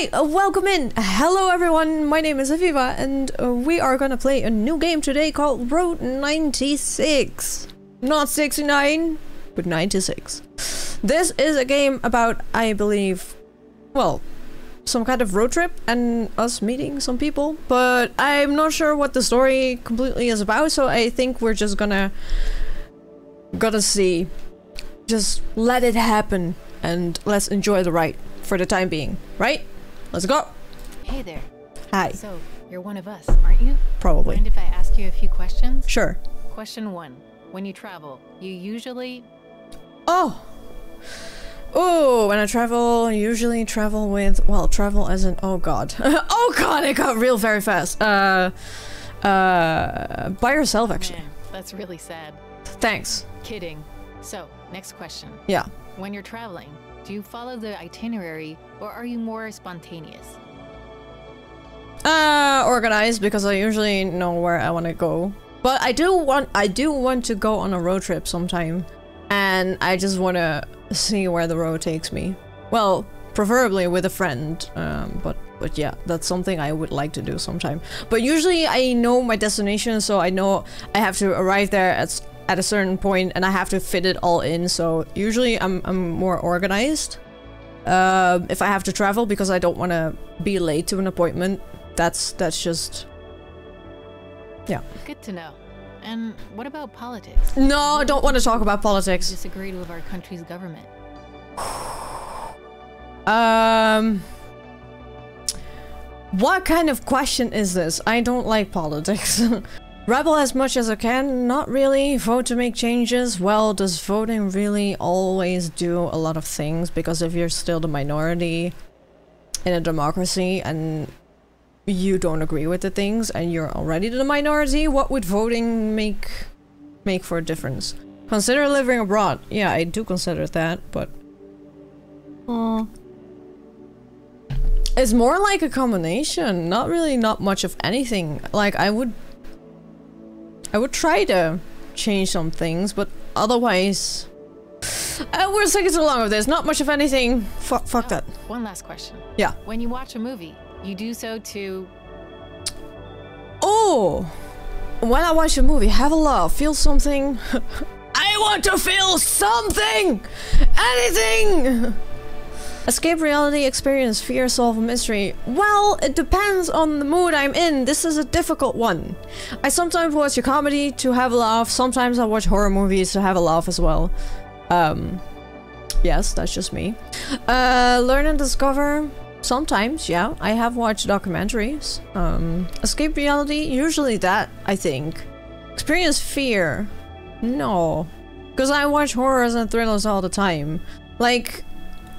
Hi, uh, welcome in. Hello everyone, my name is Aviva and uh, we are gonna play a new game today called Road 96. Not 69, but 96. This is a game about, I believe, well, some kind of road trip and us meeting some people, but I'm not sure what the story completely is about, so I think we're just gonna gotta see. Just let it happen and let's enjoy the ride for the time being, right? Let's go. Hey there. Hi. So, you're one of us, aren't you? Probably. Mind if I ask you a few questions? Sure. Question one. When you travel, you usually... Oh! Oh, when I travel, I usually travel with, well, travel as in, oh god. oh god, it got real very fast. Uh, uh, by yourself actually. Man, that's really sad. Thanks. Kidding. So, next question. Yeah. When you're traveling, do you follow the itinerary or are you more spontaneous? Uh, organized because I usually know where I want to go. But I do want, I do want to go on a road trip sometime. And I just want to see where the road takes me. Well, preferably with a friend. Um, but, but yeah, that's something I would like to do sometime. But usually I know my destination, so I know I have to arrive there at, at a certain point and I have to fit it all in. So usually I'm, I'm more organized. Uh, if I have to travel because I don't want to be late to an appointment, that's that's just yeah. Good to know. And what about politics? No, I don't want to talk about politics. Disagreed with our country's government. Um What kind of question is this? I don't like politics. Rebel as much as I can, not really. Vote to make changes. Well, does voting really always do a lot of things? Because if you're still the minority in a democracy and you don't agree with the things and you're already the minority, what would voting make make for a difference? Consider living abroad. Yeah, I do consider that, but... Uh, it's more like a combination, not really not much of anything. Like, I would... I would try to change some things, but otherwise... Uh, we're taking too long with this, not much of anything. Fuck, fuck Oh, that. One last question. Yeah. When you watch a movie, you do so to... Oh! When I watch a movie, have a laugh, feel something. I want to feel something! Anything! Escape reality, experience fear, solve a mystery. Well, it depends on the mood I'm in. This is a difficult one. I sometimes watch a comedy to have a laugh. Sometimes I watch horror movies to have a laugh as well. Um, yes, that's just me. Uh, learn and discover. Sometimes, yeah. I have watched documentaries. Um, escape reality, usually that, I think. Experience fear. No. Because I watch horrors and thrillers all the time. Like,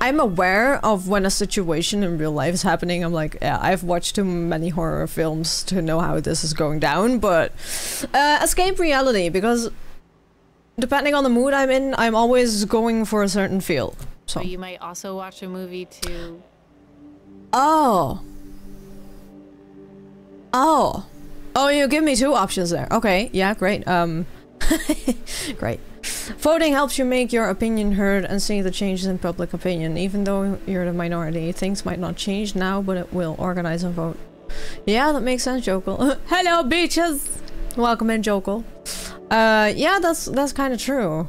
I'm aware of when a situation in real life is happening. I'm like, yeah, I've watched too many horror films to know how this is going down, but uh, escape reality because depending on the mood I'm in, I'm always going for a certain feel. So, you might also watch a movie to... oh, oh, oh, you give me two options there. Okay, yeah, great. Um, great. Voting helps you make your opinion heard and see the changes in public opinion. Even though you're the minority, things might not change now, but it will. Organize and vote. Yeah, that makes sense, Jokel. Hello, beaches! Welcome in, Jokel. Uh, yeah, that's that's kind of true.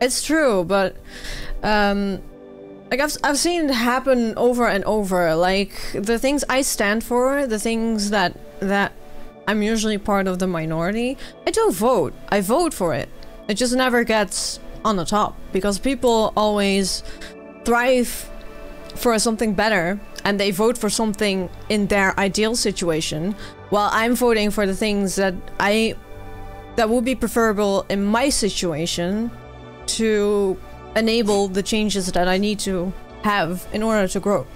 It's true, but um, like I've I've seen it happen over and over. Like the things I stand for, the things that that I'm usually part of the minority. I don't vote. I vote for it. It just never gets on the top because people always thrive for something better and they vote for something in their ideal situation while I'm voting for the things that I that would be preferable in my situation to enable the changes that I need to have in order to grow.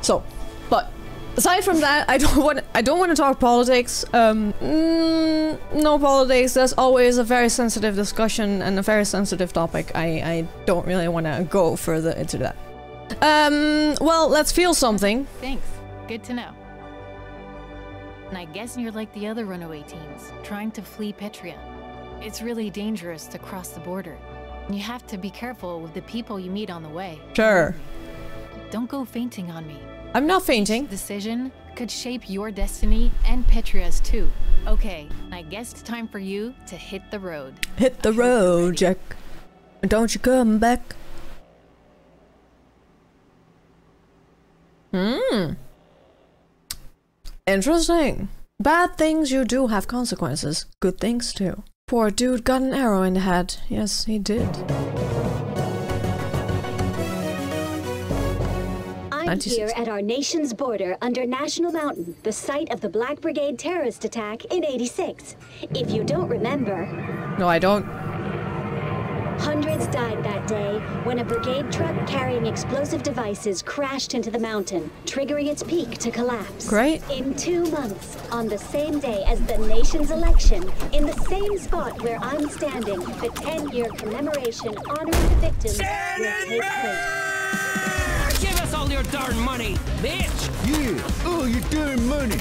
So, but aside from that, I don't want I don't want to talk politics. Um, mm, no politics. That's always a very sensitive discussion and a very sensitive topic. I I don't really want to go further into that. Um, well, let's feel something. Thanks. Good to know. And I guess you're like the other runaway teens, trying to flee Petria. It's really dangerous to cross the border. You have to be careful with the people you meet on the way. Sure. Don't go fainting on me. I'm not fainting. Decision could shape your destiny and Petria's too. Okay, I guess it's time for you to hit the road. Hit the road, Jack. Don't you come back. Hmm. Interesting. Bad things you do have consequences. Good things too. Poor dude got an arrow in the head. Yes, he did. Here at our nation's border under National Mountain, the site of the Black Brigade terrorist attack in 86. If you don't remember, No, I don't. hundreds died that day when a brigade truck carrying explosive devices crashed into the mountain, triggering its peak to collapse. Great. In two months, on the same day as the nation's election, in the same spot where I'm standing, the 10-year commemoration honoring the victims will take place. Give your darn money, bitch! Yeah, all your darn money.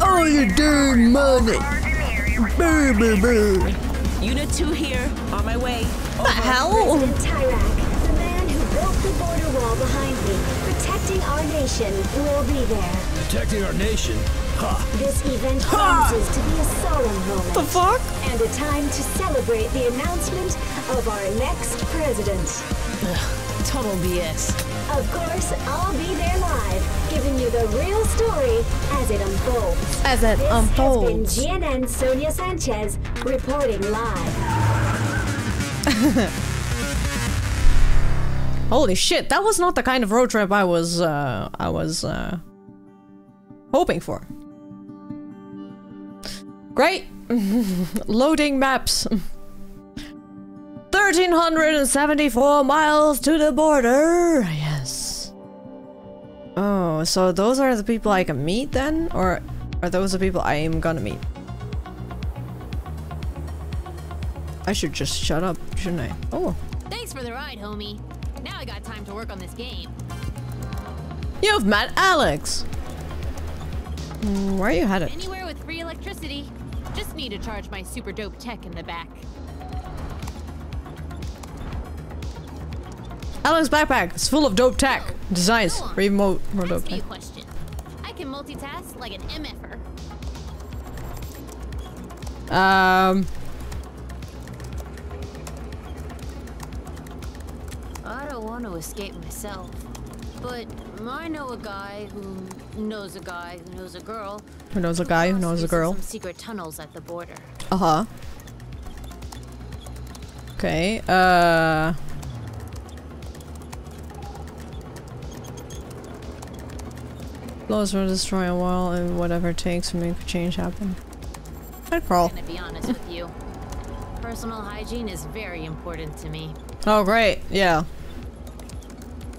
Oh, you darn money. Boo, boo, boo. Unit 2 here, on my way. The hell? President Tyrak, the man who built the border wall behind me, protecting our nation, will be there. Protecting our nation. Ha! This event promises to be a solemn moment. The fuck? And a time to celebrate the announcement of our next president. Total BS. Of course, I'll be there live, giving you the real story as it unfolds. As it This unfolds. has been GNN Sonya Sanchez reporting live. Holy shit, that was not the kind of road trip I was, uh, I was, uh, hoping for. Great! Loading maps. 1374 miles to the border! Yes. Oh, so those are the people I can meet then? Or are those the people I am gonna meet? I should just shut up, shouldn't I? Oh. Thanks for the ride, homie. Now I got time to work on this game. You've met Alex! Mm, Where are you headed? Anywhere with free electricity. Just need to charge my super dope tech in the back. Alex backpack is full of dope tech. Designs Go on. for even more, more dope Ask tech. question. I can multitask like an MFer. Um, I don't want to escape myself. But I know a guy who knows a guy who knows a girl. who knows a guy who knows a girl? Some secret tunnels at the border. Uh huh. Okay, uh. Blows will destroy a wall and whatever it takes to make a change happen. I'd crawl. Gonna be honest with you. Personal hygiene is very important to me. Oh, great. Yeah.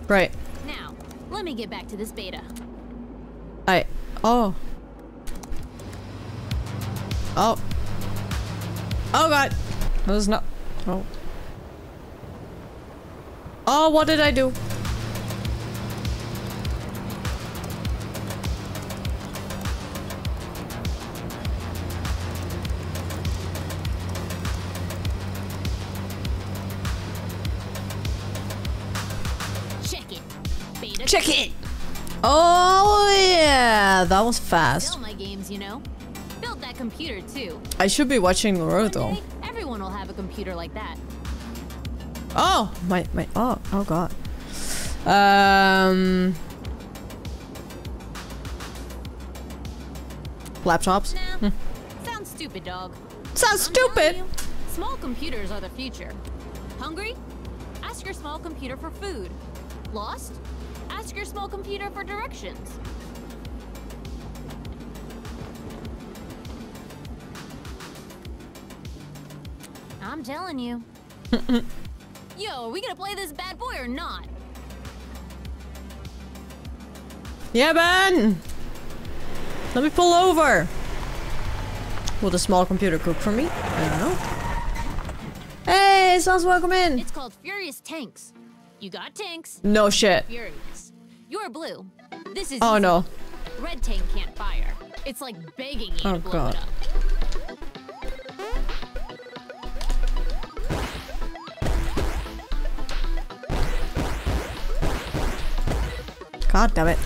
Great. Now, let me get back to this beta. I. Oh. Oh. Oh god. That was not. Oh. Oh, what did I do? Check it! Oh, yeah. That was fast. Sell my games, you know. Built that computer too. I should be watching the road though. Everyone will have a computer like that. Oh, my, my, oh, oh god. Um. Laptops? Nah. Sounds stupid, dog. Sounds stupid! you, small computers are the future. Hungry? Ask your small computer for food. Lost? Ask your small computer for directions. I'm telling you. Yo, are we gonna play this bad boy or not? Yeah, Ben! Let me pull over! Will the small computer cook for me? I don't know. Hey, sounds welcome in! It's called Furious Tanks. You got tanks, No shit. Furious. You're blue. This is. Oh easy. no. Red tank can't fire. It's like begging you oh, to blow God. it up. God damn it.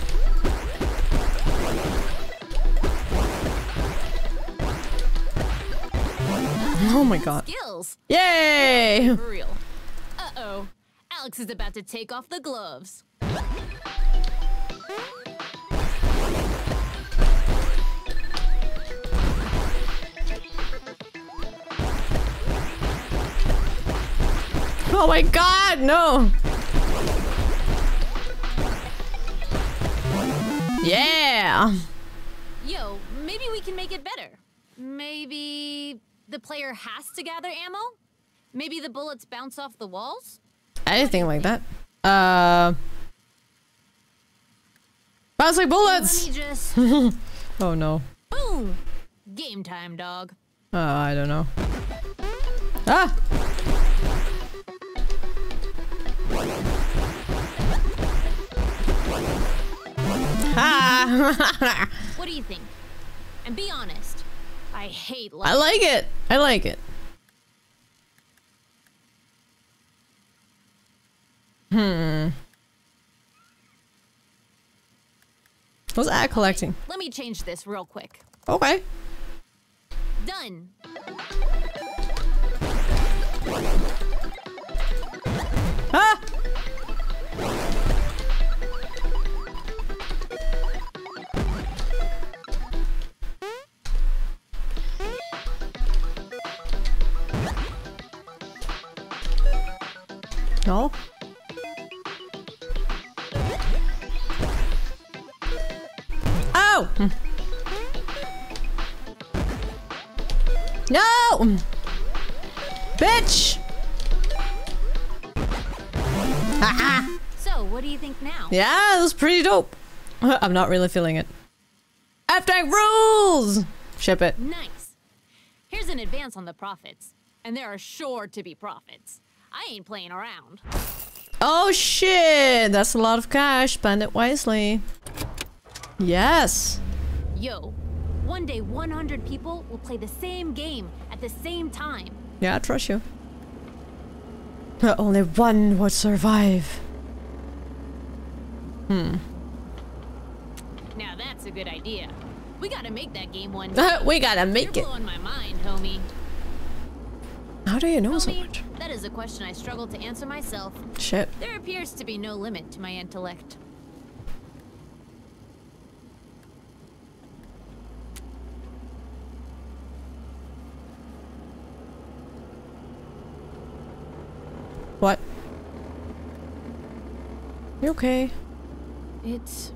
Oh my god. Skills. Yay! For real. Uh-oh. Alex is about to take off the gloves. Oh my god, no! Yeah! Yo, maybe we can make it better. Maybe the player has to gather ammo? Maybe the bullets bounce off the walls? Anything like that. Uh... Bouncing bullets! Let me just... Oh no. Boom! Game time, dog. Uh, I don't know. Ah! What do you think? And be honest. I hate luck. I like it. I like it. Hmm. What's that collecting? Let me change this real quick. Okay. Done. Ah! No? Oh! Hmm. No! Bitch! Haha! So, what do you think now? Yeah, that was pretty dope. I'm not really feeling it. F-Tank rules! Ship it. Nice. Here's an advance on the profits. And there are sure to be profits. I ain't playing around. Oh shit! That's a lot of cash. Spend it wisely. Yes. Yo, one day 100 people will play the same game at the same time. Yeah, I trust you. But only one would survive. Hmm. Now that's a good idea. We gotta make that game one day. we gotta make You're it. blowing my mind, homie. How do you know so much? that is a question I struggle to answer myself. Shit. There appears to be no limit to my intellect. What? You okay? It's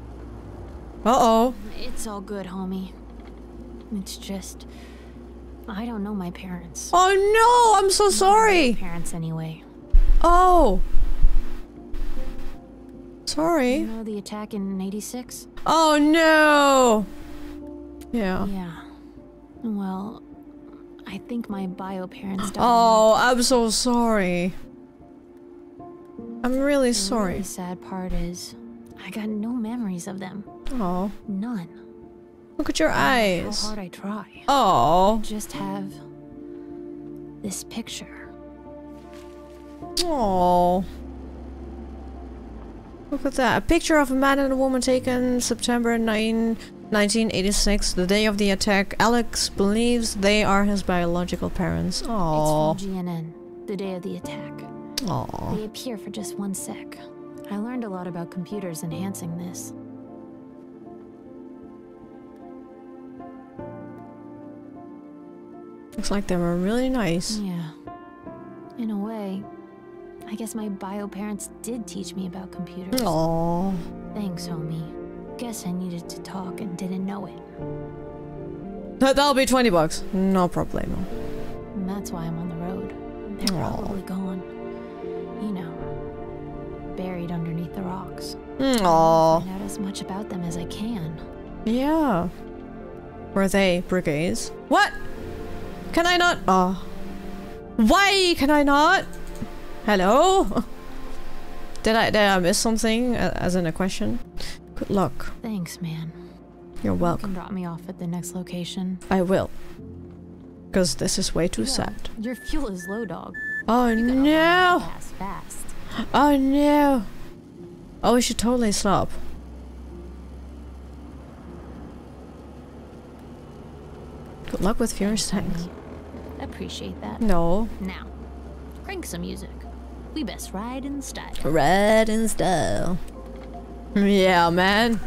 Uh-oh. it's all good, homie. It's just I don't know my parents. Oh no! I'm so sorry! Parents anyway. Oh! Sorry. You know the attack in 86? Oh no! Yeah. Yeah. Well, I think my bio parents died. Oh, I'm so sorry. I'm really The sorry. really sad part is I got no memories of them. Oh, None. Look at your eyes. How hard I try. Oh, Just have this picture. oh. Look at that. A picture of a man and a woman taken September 9, 1986, the day of the attack. Alex believes they are his biological parents. Oh, It's from GNN, the day of the attack. oh. They appear for just one sec. I learned a lot about computers enhancing this. Looks like they were really nice. Yeah. In a way, I guess my bio parents did teach me about computers. Oh, Thanks, homie. Guess I needed to talk and didn't know it. that'll be 20 bucks. No problemo. And that's why I'm on the road. They're Aw. probably gone. You know, buried underneath the rocks. Oh, Find out as much about them as I can. yeah. Were they brigades? What? Can I not? Oh. Why can I not? Hello? Did I, did I miss something as in a question? Good luck. Thanks, man. You're You welcome. can drop me off at the next location. I will. Because this is way too Yo, sad. Your fuel is low, dog. Oh You no! Fast, fast. Oh no! Oh, we should totally stop. Good luck with Furious Tanks. Appreciate that. No. Now, crank some music. We best ride in style. Red in style. Yeah, man.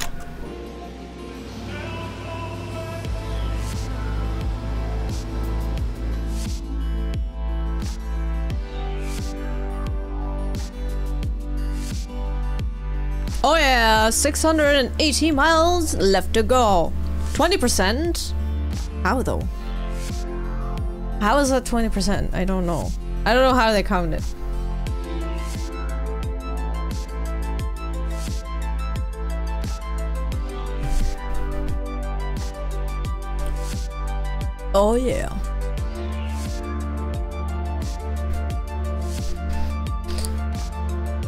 Oh yeah, 680 miles left to go. 20%? How though? How is that 20%? I don't know. I don't know how they count it. Oh yeah.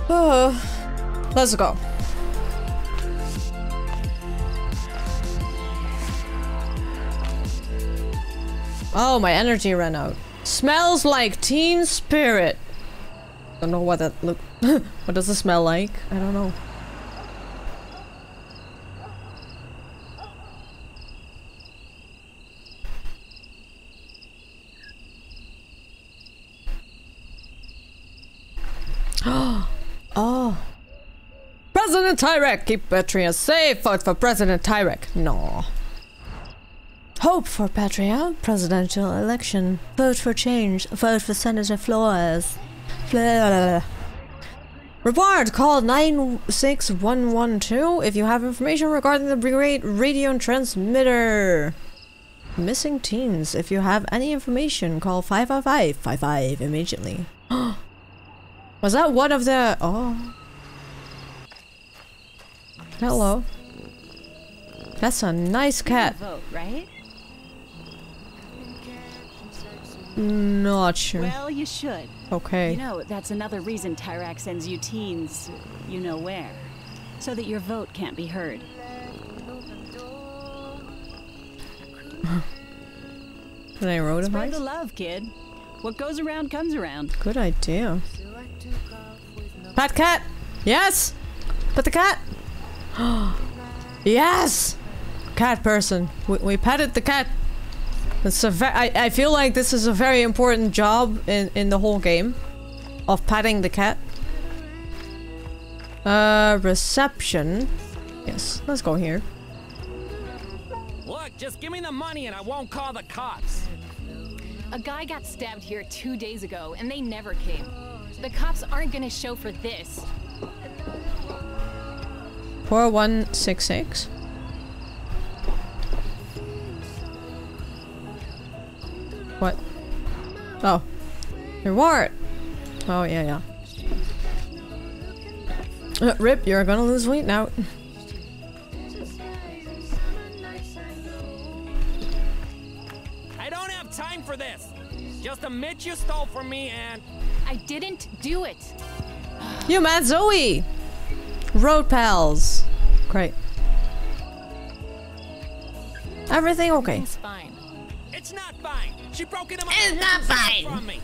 Oh, let's go. Oh, my energy ran out. Smells like teen spirit. Don't know what that look. what does it smell like? I don't know. oh. President Tyrak, keep Petria safe. Vote for President Tyrak. No. Hope for Petria, presidential election. Vote for change. Vote for Senator Flores. Blah. Report call 96112 if you have information regarding the brigade radio transmitter. Missing teens. If you have any information, call 55555 immediately. Was that one of the... Oh. Hello. That's a nice cat. Vote, right? Not sure. Well, you should. Okay. You know, that's another reason Tyrak sends you teens, you know where. So that your vote can't be heard. Can I road Spread advice? the love, kid. What goes around comes around. Good idea. Pet cat! Yes! Pet the cat! yes! Cat person. We, we petted the cat. It's a ve- I, I feel like this is a very important job in, in the whole game. Of patting the cat. Uh, reception. Yes, let's go here. Look, just give me the money and I won't call the cops. A guy got stabbed here two days ago, and they never came. The cops aren't gonna show for this. 4166. What? Oh. Reward! Oh, yeah, yeah. Uh, Rip, you're gonna lose weight now. I don't have time for this. Just admit you stole from me and I didn't do it. You mad Zoe! Road pals. Great. Everything okay? It's fine. It's not fine. She broke into my It's not fine. from me.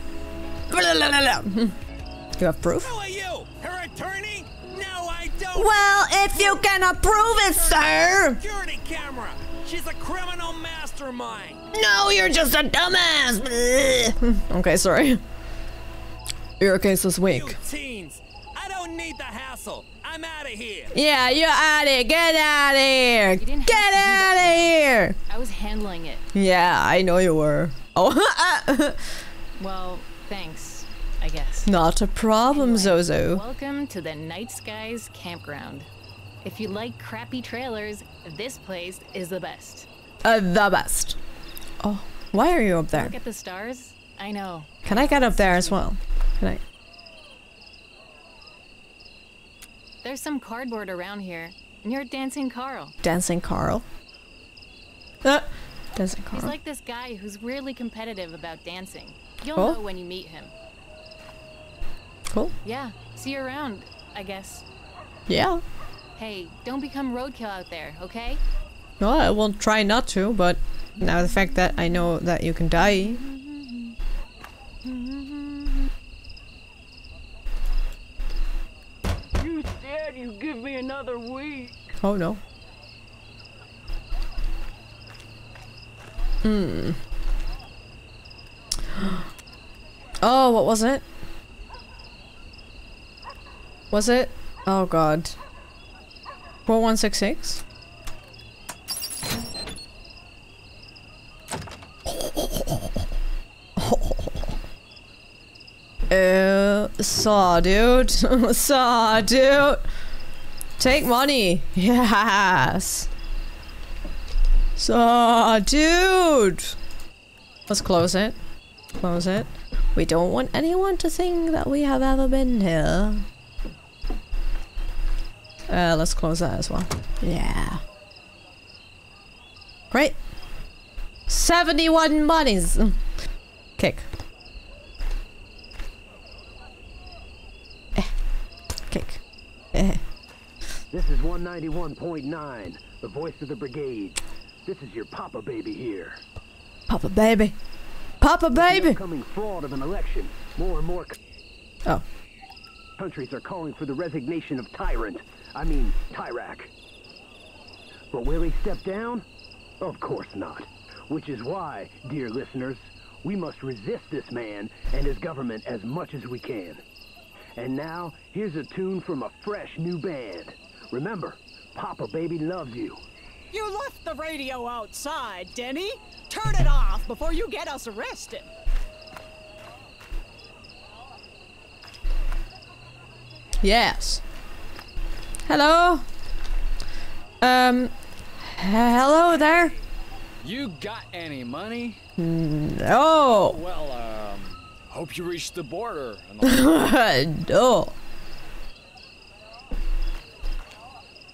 You have proof? Who are you? Her attorney? No, I don't. Well, if you can approve it, sir! Security camera. She's a criminal mastermind. No, you're just a dumbass! okay, sorry. Your case is You weak. teens. I don't need the hassle. I'm out of here. Yeah, you're out of here! Get out of here! Get out of here! I was handling it. Yeah, I know you were. Oh, Well, thanks, I guess. not a problem, Anyway, Zozo. Welcome to the Night Skies Campground. If you like crappy trailers, this place is the best. Uh, the best. Oh, why are you up there? Look at the stars. I know. Can I get up there as well? Can I? There's some cardboard around here. Near Dancing Carl. Dancing Carl? Uh, dancing Carl. He's like this guy who's really competitive about dancing. You'll Oh. know when you meet him. Cool. Yeah, see you around, I guess. Yeah. Hey, don't become roadkill out there, okay? Well, I will try not to, but now the fact that I know that you can die. Said you give me another week. Oh no. Hmm. Oh, what was it? Was it? Oh god. 4166? Uh, saw, dude. saw, dude. Take money. Yes. Saw, dude. Let's close it. Close it. We don't want anyone to think that we have ever been here. Uh, let's close that as well. Yeah. Great. 71 monies. Kick. This is 191.9, the voice of the brigade. This is your Papa baby here. Papa baby. Papa baby. upcoming fraud of an election. More and more Oh. countries are calling for the resignation of Tyrant. I mean, Tyrak. But will he step down? Of course not. Which is why, dear listeners, we must resist this man and his government as much as we can. And now, here's a tune from a fresh new band. Remember, Papa Baby loves you. You left the radio outside, Denny. Turn it off before you get us arrested. Yes. Hello? Um, hello there? You got any money? No. Well, um, hope you reach the border. no.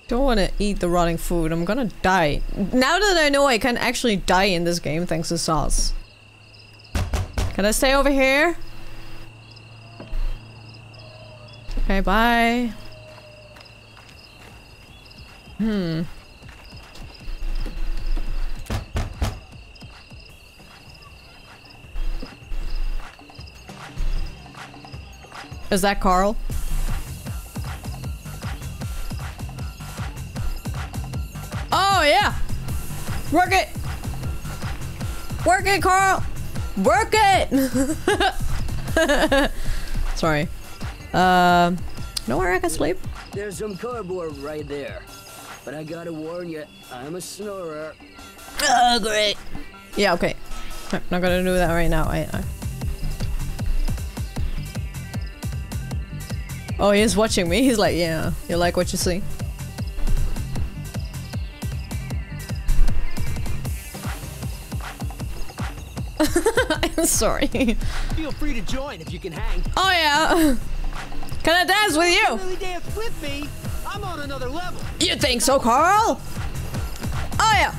Don't want to eat the rotting food. I'm gonna die. Now that I know I can actually die in this game thanks to sauce. Can I stay over here? Okay, bye. Hmm. Is that Carl? Oh yeah! Work it! Work it, Carl! Work it! Sorry. Um, know where I can sleep? There's some cardboard right there. But I gotta warn you, I'm a snorer. Oh, great. Yeah, okay. I'm not gonna do that right now. I, I... Oh, he's watching me. He's like, yeah, you like what you see. I'm sorry. Feel free to join if you can hang. Oh yeah. Can I dance with you? Really dance with me? I'm on another level. You think so, Carl? Oh yeah.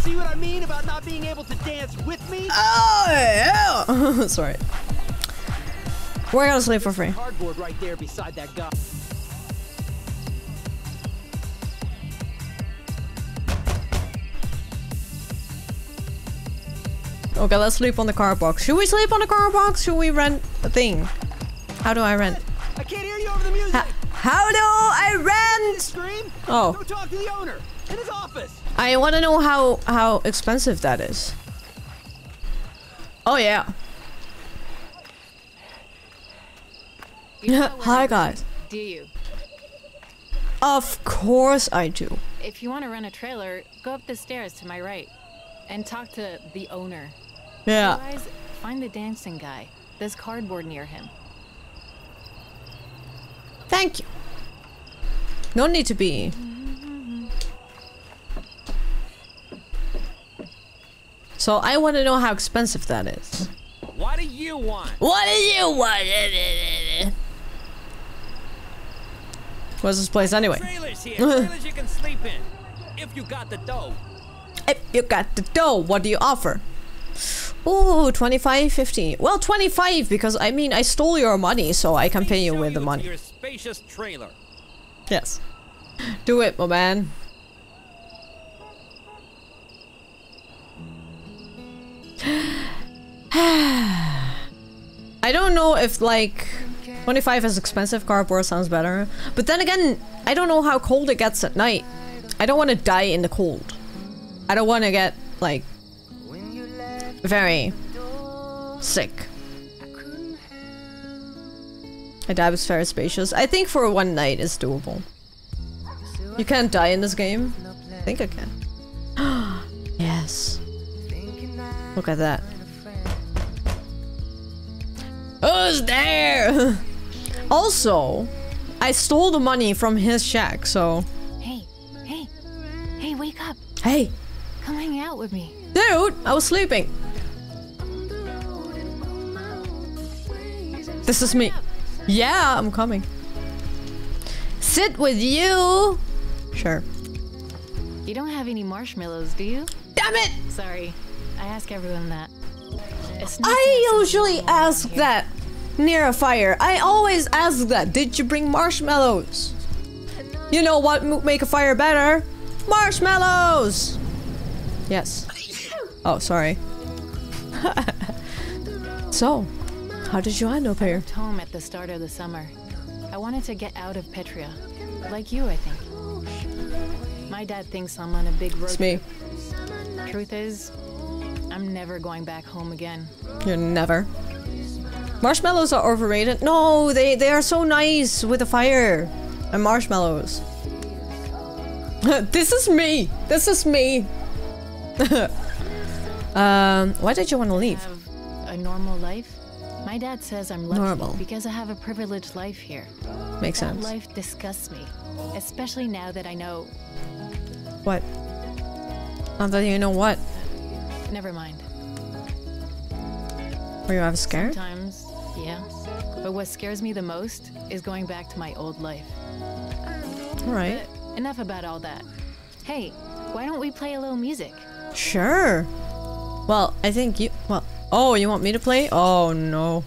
See what I mean about not being able to dance with me? Oh yeah. sorry. We're gonna sleep for free. Cardboard right there beside that guy. Okay, let's sleep on the car box. Should we sleep on the car box? Should we rent a thing? How do I rent? I can't hear you over the music. Ha how do I rent? Scream. Oh. Go talk to the owner in his office. I want to know how how expensive that is. Oh yeah. Hi guys. Do you? Of course I do. If you want to rent a trailer, go up the stairs to my right and talk to the owner. Yeah. Otherwise, find the dancing guy. There's cardboard near him. Thank you. No need to be. So I want to know how expensive that is. What do you want? What do you want? What's this place anyway? Trailers here. Trailers you can sleep in. If you got the dough. If you got the dough, what do you offer? Ooh, 25, 50. Well, 25 because I mean I stole your money, so I can pay you with the money. Your spacious trailer. Yes. Do it, my man. I don't know if like 25 is expensive, cardboard sounds better. But then again, I don't know how cold it gets at night. I don't want to die in the cold. I don't want to get like very sick. My dad was very spacious. I think for one night is doable. You can't die in this game. I think I can. yes. Look at that. Who's there? also, I stole the money from his shack, so... Hey, hey, hey, wake up. Hey, Come hang out with me. dude, I was sleeping. This is me. Yeah, I'm coming. Sit with you. Sure. You don't have any marshmallows, do you? Damn it! Sorry. I ask everyone that. It's nice to I usually ask that near a fire. I always ask that. Did you bring marshmallows? You know what make a fire better? Marshmallows! Yes. Oh, sorry. so, how did you end up here? left home at the start of the summer. I wanted to get out of Petria. Like you, I think. My dad thinks I'm on a big road It's me. Truth is, I'm never going back home again. You're never. Marshmallows are overrated. No, they they are so nice with the fire and marshmallows. this is me. This is me. um, why did you want to leave? A normal life? My dad says I'm lucky Normal. because I have a privileged life here. Makes that sense. life disgusts me, especially now that I know. What? Not that you know what. Never mind. Were you ever scared? Sometimes, yeah. But what scares me the most is going back to my old life. Right. But enough about all that. Hey, why don't we play a little music? Sure. Well, I think you. Well. Oh, you want me to play? Oh no.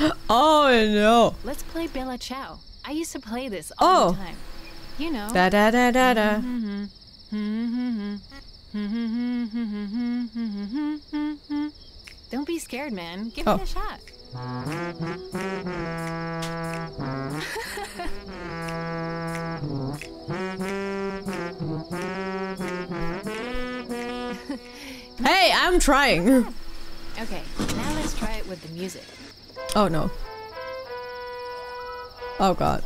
Oh no. Let's play Bella Ciao. I used to play this all Oh. the time. You know. Da da da da da. Don't be scared, man. Give Oh. it a shot. Hey, I'm trying. Okay, now let's try it with the music. Oh no. Oh god.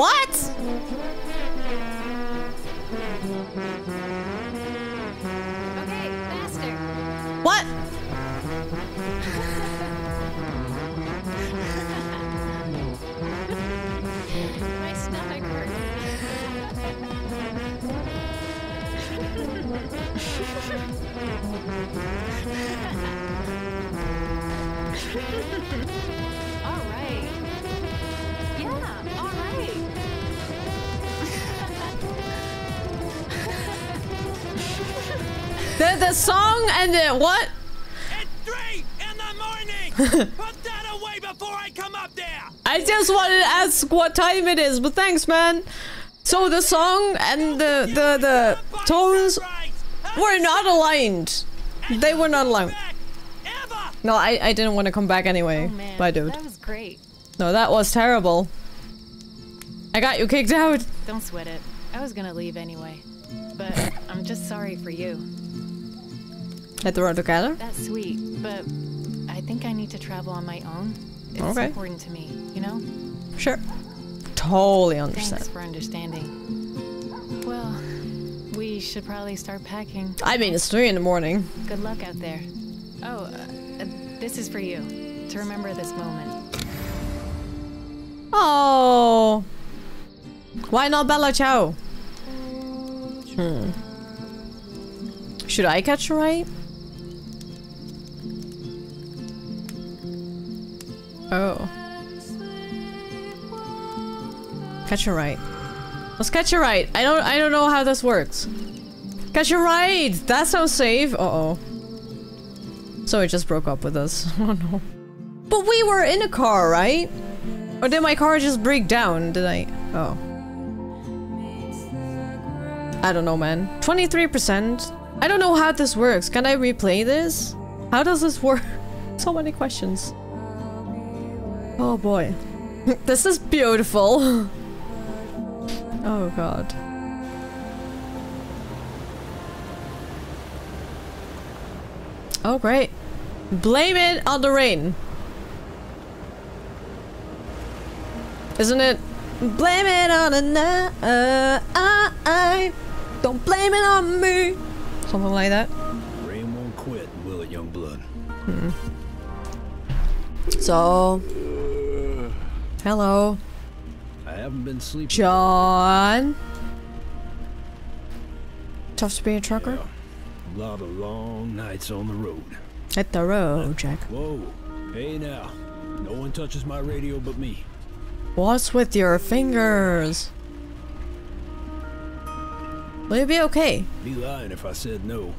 What? okay, faster. What? My stomach hurts. all right. Yeah, all right. The the song and the what? It's Three in the morning! Put that away before I come up there! I just wanted to ask what time it is, but thanks, man. So the song and the the the tones were not aligned. They were not aligned. No, I I didn't want to come back anyway. Oh, man, Bye, dude. That was great. No, that was terrible. I got you kicked out. Don't sweat it. I was gonna leave anyway. But I'm just sorry for you. At the road together. That's sweet, but I think I need to travel on my own. It's Okay. important to me, you know? Sure. Totally understand. Thanks for understanding. Well, we should probably start packing. I mean, it's three in the morning. Good luck out there. Oh, uh, uh, this is for you. To remember this moment. Oh. Why not Bella Ciao? Hmm. Should I catch a ride? Oh. Catch a ride. Let's catch a ride. I don't I don't know how this works. Catch a ride! That sounds safe. Uh-oh. So it just broke up with us. Oh no. But we were in a car, right? Or did my car just break down? Did I? Oh. I don't know, man. 23%? I don't know how this works. Can I replay this? How does this work? so many questions. Oh boy. this is beautiful. oh god. Oh great. Blame it on the rain. Isn't it? Blame it on the night. Uh, I, don't blame it on me. Something like that. Rain won't quit, will it, young blood? Hmm. So. Hello. I haven't been sleeping. John. Tough to be a trucker? A lot of long nights on the road. At the road, Jack. Whoa. Hey now. No one touches my radio but me. What's with your fingers? Will you be okay? Be lying if I said no.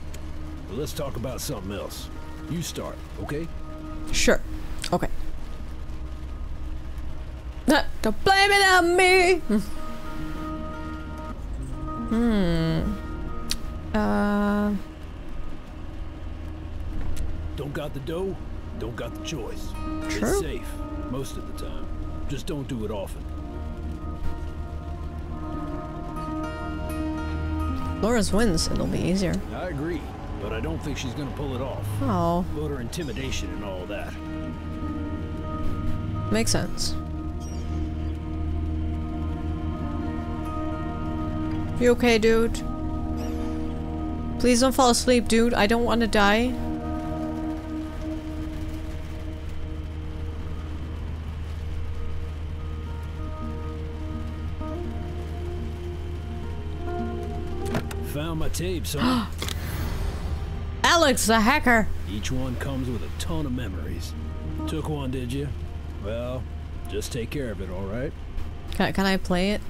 But let's talk about something else. You start, okay? Sure. Okay. Don't blame it on me! Hmm. Uh. Don't got the dough, don't got the choice. True. It's safe, most of the time. Just don't do it often. Florres wins, it'll be easier. I agree, but I don't think she's gonna pull it off. Oh. Voter intimidation and all that. Makes sense. You okay, dude? Please don't fall asleep, dude. I don't want to die. Found my tapes, huh? Alex, the hacker! Each one comes with a ton of memories. Took one, did you? Well, just take care of it, alright? Can, can I play it?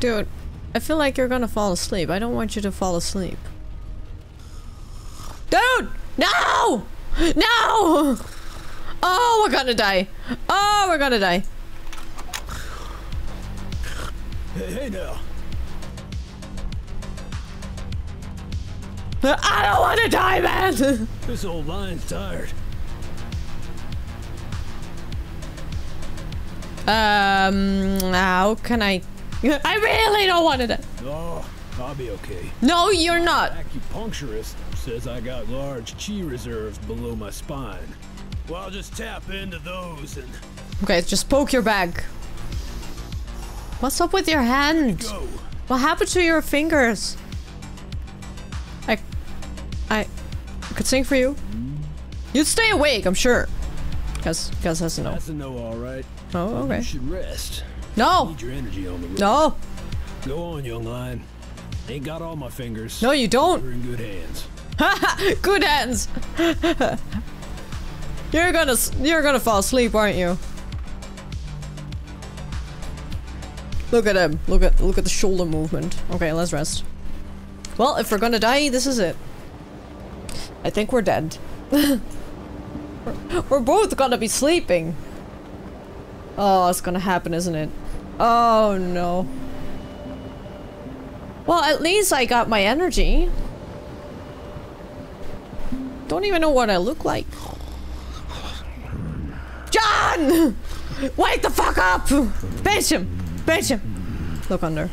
Dude, I feel like you're gonna fall asleep. I don't want you to fall asleep. Dude! No! No! Oh, we're gonna die. Oh, we're gonna die. Hey, hey now. I don't want to die, man! This old lion's tired. Um, how can I... I really don't want to die. Oh, I'll be okay. No, you're not. Acupuncturist says I got large chi reserves below my spine. Well, I'll just tap into those and Okay, just poke your bag. What's up with your hand? go. What happened to your fingers? I... I... could sing for you. Hmm? You'd stay awake, I'm sure. Because, because that's a no. That's a no, all right. Oh, okay. You should rest. No! Need your energy on the road. No! Go on, young lion. Ain't got all my fingers. No, you don't. You're in good hands. Good hands! you're gonna, you're gonna fall asleep, aren't you? Look at him. Look at, look at the shoulder movement. Okay, let's rest. Well, if we're gonna die, this is it. I think we're dead. we're, we're both gonna be sleeping. Oh, it's gonna happen, isn't it? Oh, no. Well, at least I got my energy. Don't even know what I look like. John! Wake the fuck up! Bitch him! Bitch him! Look under.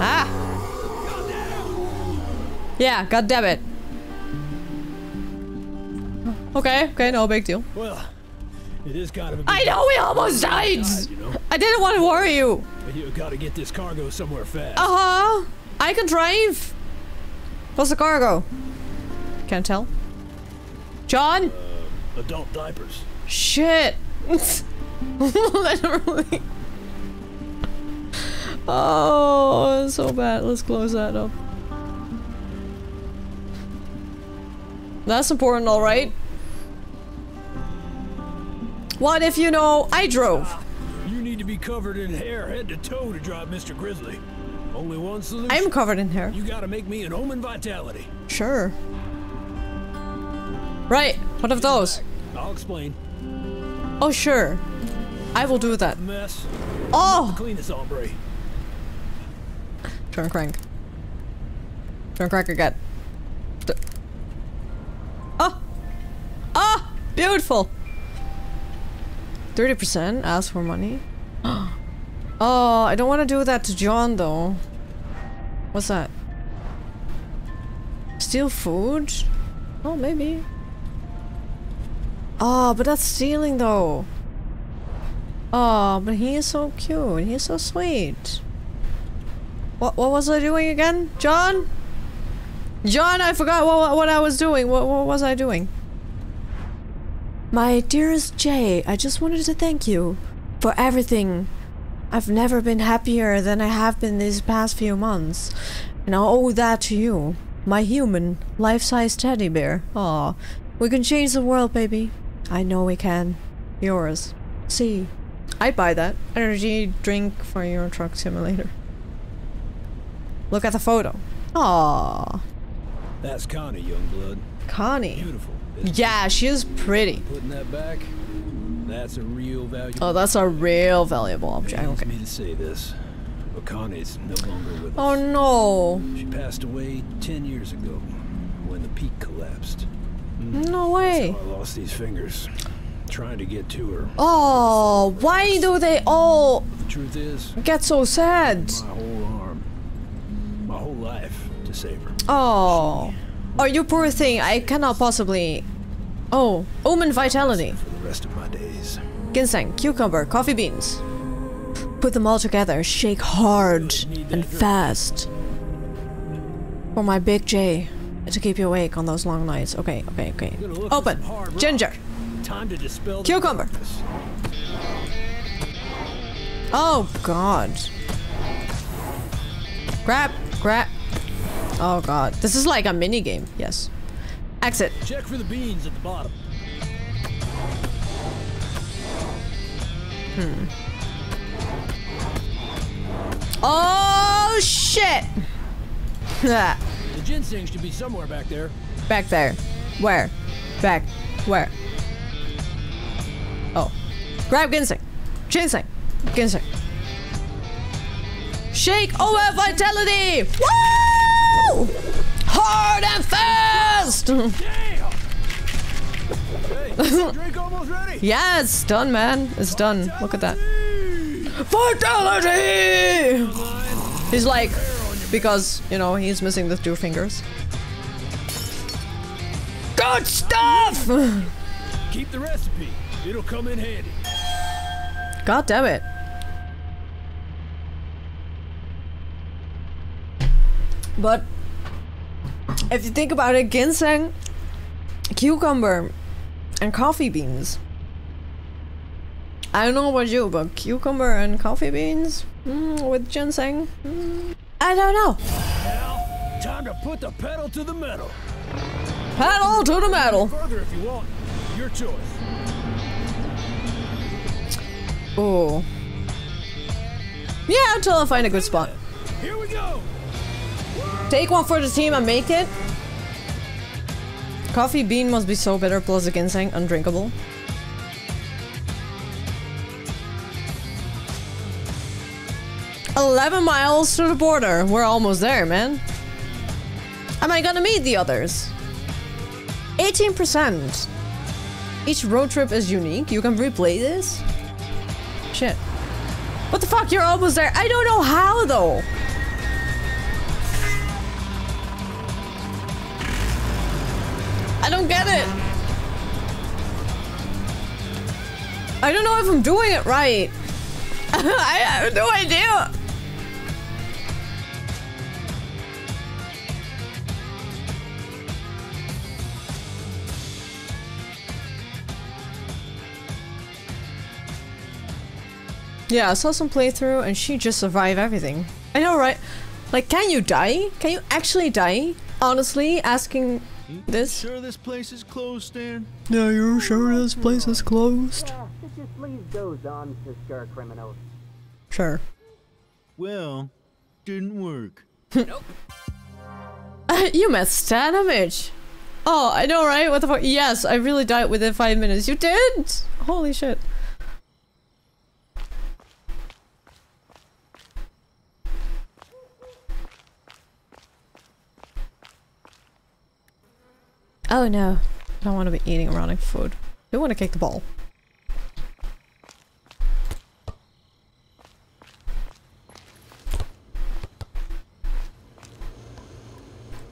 Ah! Yeah, god damn it. Okay, okay, no big deal. Well, it is kind of a I know we almost died! you know? I didn't want to worry you. But you gotta get this cargo somewhere fast. Uh-huh. I can drive. What's the cargo? Can't tell. John? Adult diapers. Shit. Literally. Oh, so bad. Let's close that up. That's important, alright? What if you know I drove? You need to be covered in hair head to toe to drive Mr. Grizzly. Only one solution. I'm covered in hair. You gotta make me an omen vitality. Sure. Right, what of those? I'll explain. Oh, sure. I will do that. Mess. Oh! Clean this hombre. Turn crank. Don't again. D- Oh! Ah! Beautiful! 30% ask for money. oh, I don't want to do that to John though. What's that? Steal food? Oh, maybe. Oh, but that's stealing though. Oh, but he is so cute. He is so sweet. What what was I doing again? John? John, I forgot what, what I was doing. What, what was I doing? My dearest Jay, I just wanted to thank you for everything. I've never been happier than I have been these past few months. And I owe that to you. My human, life-size teddy bear. Aw. We can change the world, baby. I know we can. Yours. See. I'd buy that. Energy drink for your truck simulator. Look at the photo. Aww. That's Connie, Youngblood. Connie. Beautiful. Yeah, she is pretty. Putting that back, that's a real valuable. Oh, that's a real valuable object. Okay. me to say this, but Connie's no longer with oh, us. Oh no. She passed away ten years ago when the peak collapsed. No way. I lost these fingers trying to get to her. Oh, why do they all The truth is, get so sad? my whole arm, my whole life to save her. Oh. Oh, you poor thing. I cannot possibly. Oh, Omen Vitality. For the rest of my days. Ginseng, cucumber, coffee beans. Put them all together, shake hard and fast. For my big J, to keep you awake on those long nights. Okay, okay, okay. Gonna look for Open. some hard rock. Ginger. Time to dispel Cucumber. Oh god. Grab, grab. Oh god. This is like a mini game. Yes. Exit. Check for the beans at the bottom. Hmm. Oh shit! The ginseng should be somewhere back there. Back there. Where? Back. Where? Oh. Grab ginseng. Ginseng. Ginseng. Shake over vitality! Woo! Hard and fast! Hey, drink almost ready. yeah, it's done, man. It's done. Look at that. Vitality! He's like, because, you know, he's missing the two fingers. Good stuff! Keep the recipe. It'll come in handy. God damn it. But if you think about it, ginseng, cucumber, and coffee beans. I don't know about you, but cucumber and coffee beans mm, with ginseng. mm, I don't know. Now, time to put the pedal to the metal. Pedal to the metal. Further if you want. Your choice. Oh. Yeah, until I find a good spot. Here we go. Take one for the team and make it. Coffee bean must be so bitter plus the ginseng undrinkable. Eleven miles to the border. We're almost there, man. Am I gonna meet the others? 18%. Each road trip is unique. You can replay this. Shit. What the fuck? You're almost there. I don't know how though. I don't get it. I don't know if I'm doing it right. I have no idea. Yeah, I saw some playthrough and she just survived everything. I know, right? Like, can you die? Can you actually die? Honestly, asking this? Sure this place is closed, Stan? Yeah, you're sure this place is closed? Yeah, It just leaves those on to scare criminals. Sure. Well, didn't work. Nope. Uh, you met Stan and Mitch! Oh, I know, right? What the fuck? Yes, I really died within five minutes. You did! Holy shit. Oh no. I don't want to be eating rotting food. I do want to kick the ball.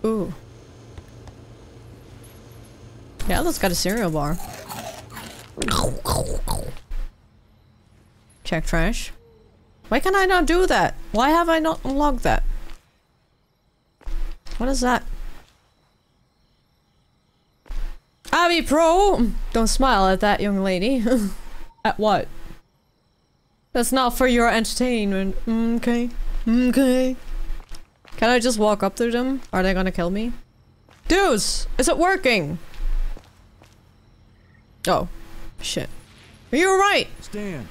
Ooh. Yeah, let's got a cereal bar. Check trash. Why can I not do that? Why have I not unlocked that? What is that? Abby Pro! Don't smile at that young lady. at what? That's not for your entertainment. Okay. Okay. Can I just walk up to them? Are they gonna kill me? Dudes! Is it working? Oh. Shit. Are you alright? Stan.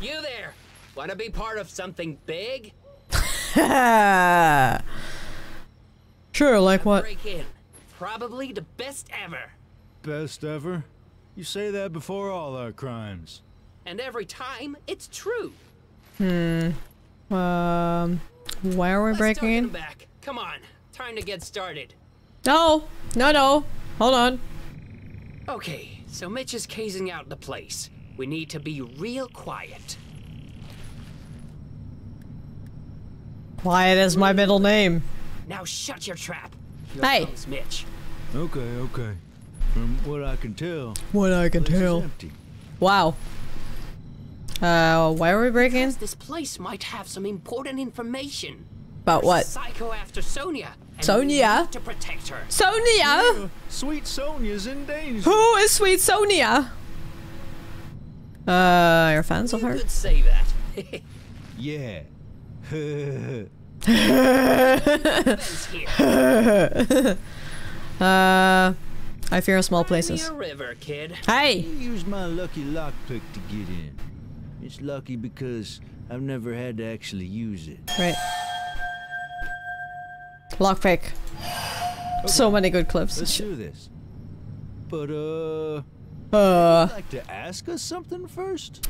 You there! Want to be part of something big? sure, like what? Break in. Probably the best ever. Best ever? You say that before all our crimes. And every time, it's true. Hmm. Um. Why are we Let's breaking start in? back. Come on. Time to get started. No! No, no! Hold on. Okay, so Mitch is casing out the place. We need to be real quiet. Quiet is my middle name. Now shut your trap. Here Hey. comes Mitch. Okay, okay. From what I can tell, What I can tell. Wow. Uh, why are we breaking in? Because this place might have some important information. About what? Psycho after Sonya. Sonya? To protect her. Sonya! Yeah, Sweet Sonya's in danger. Who is sweet Sonya? Uh, you're fans of You could say that. Yeah. Uh, I fear small places. river, kid. Hey! Use my lucky lockpick to get in. It's lucky because I've never had to actually use it. Right. Lockpick. So many good clips. Let's do this. But uh, Uh, would you like to ask us something first?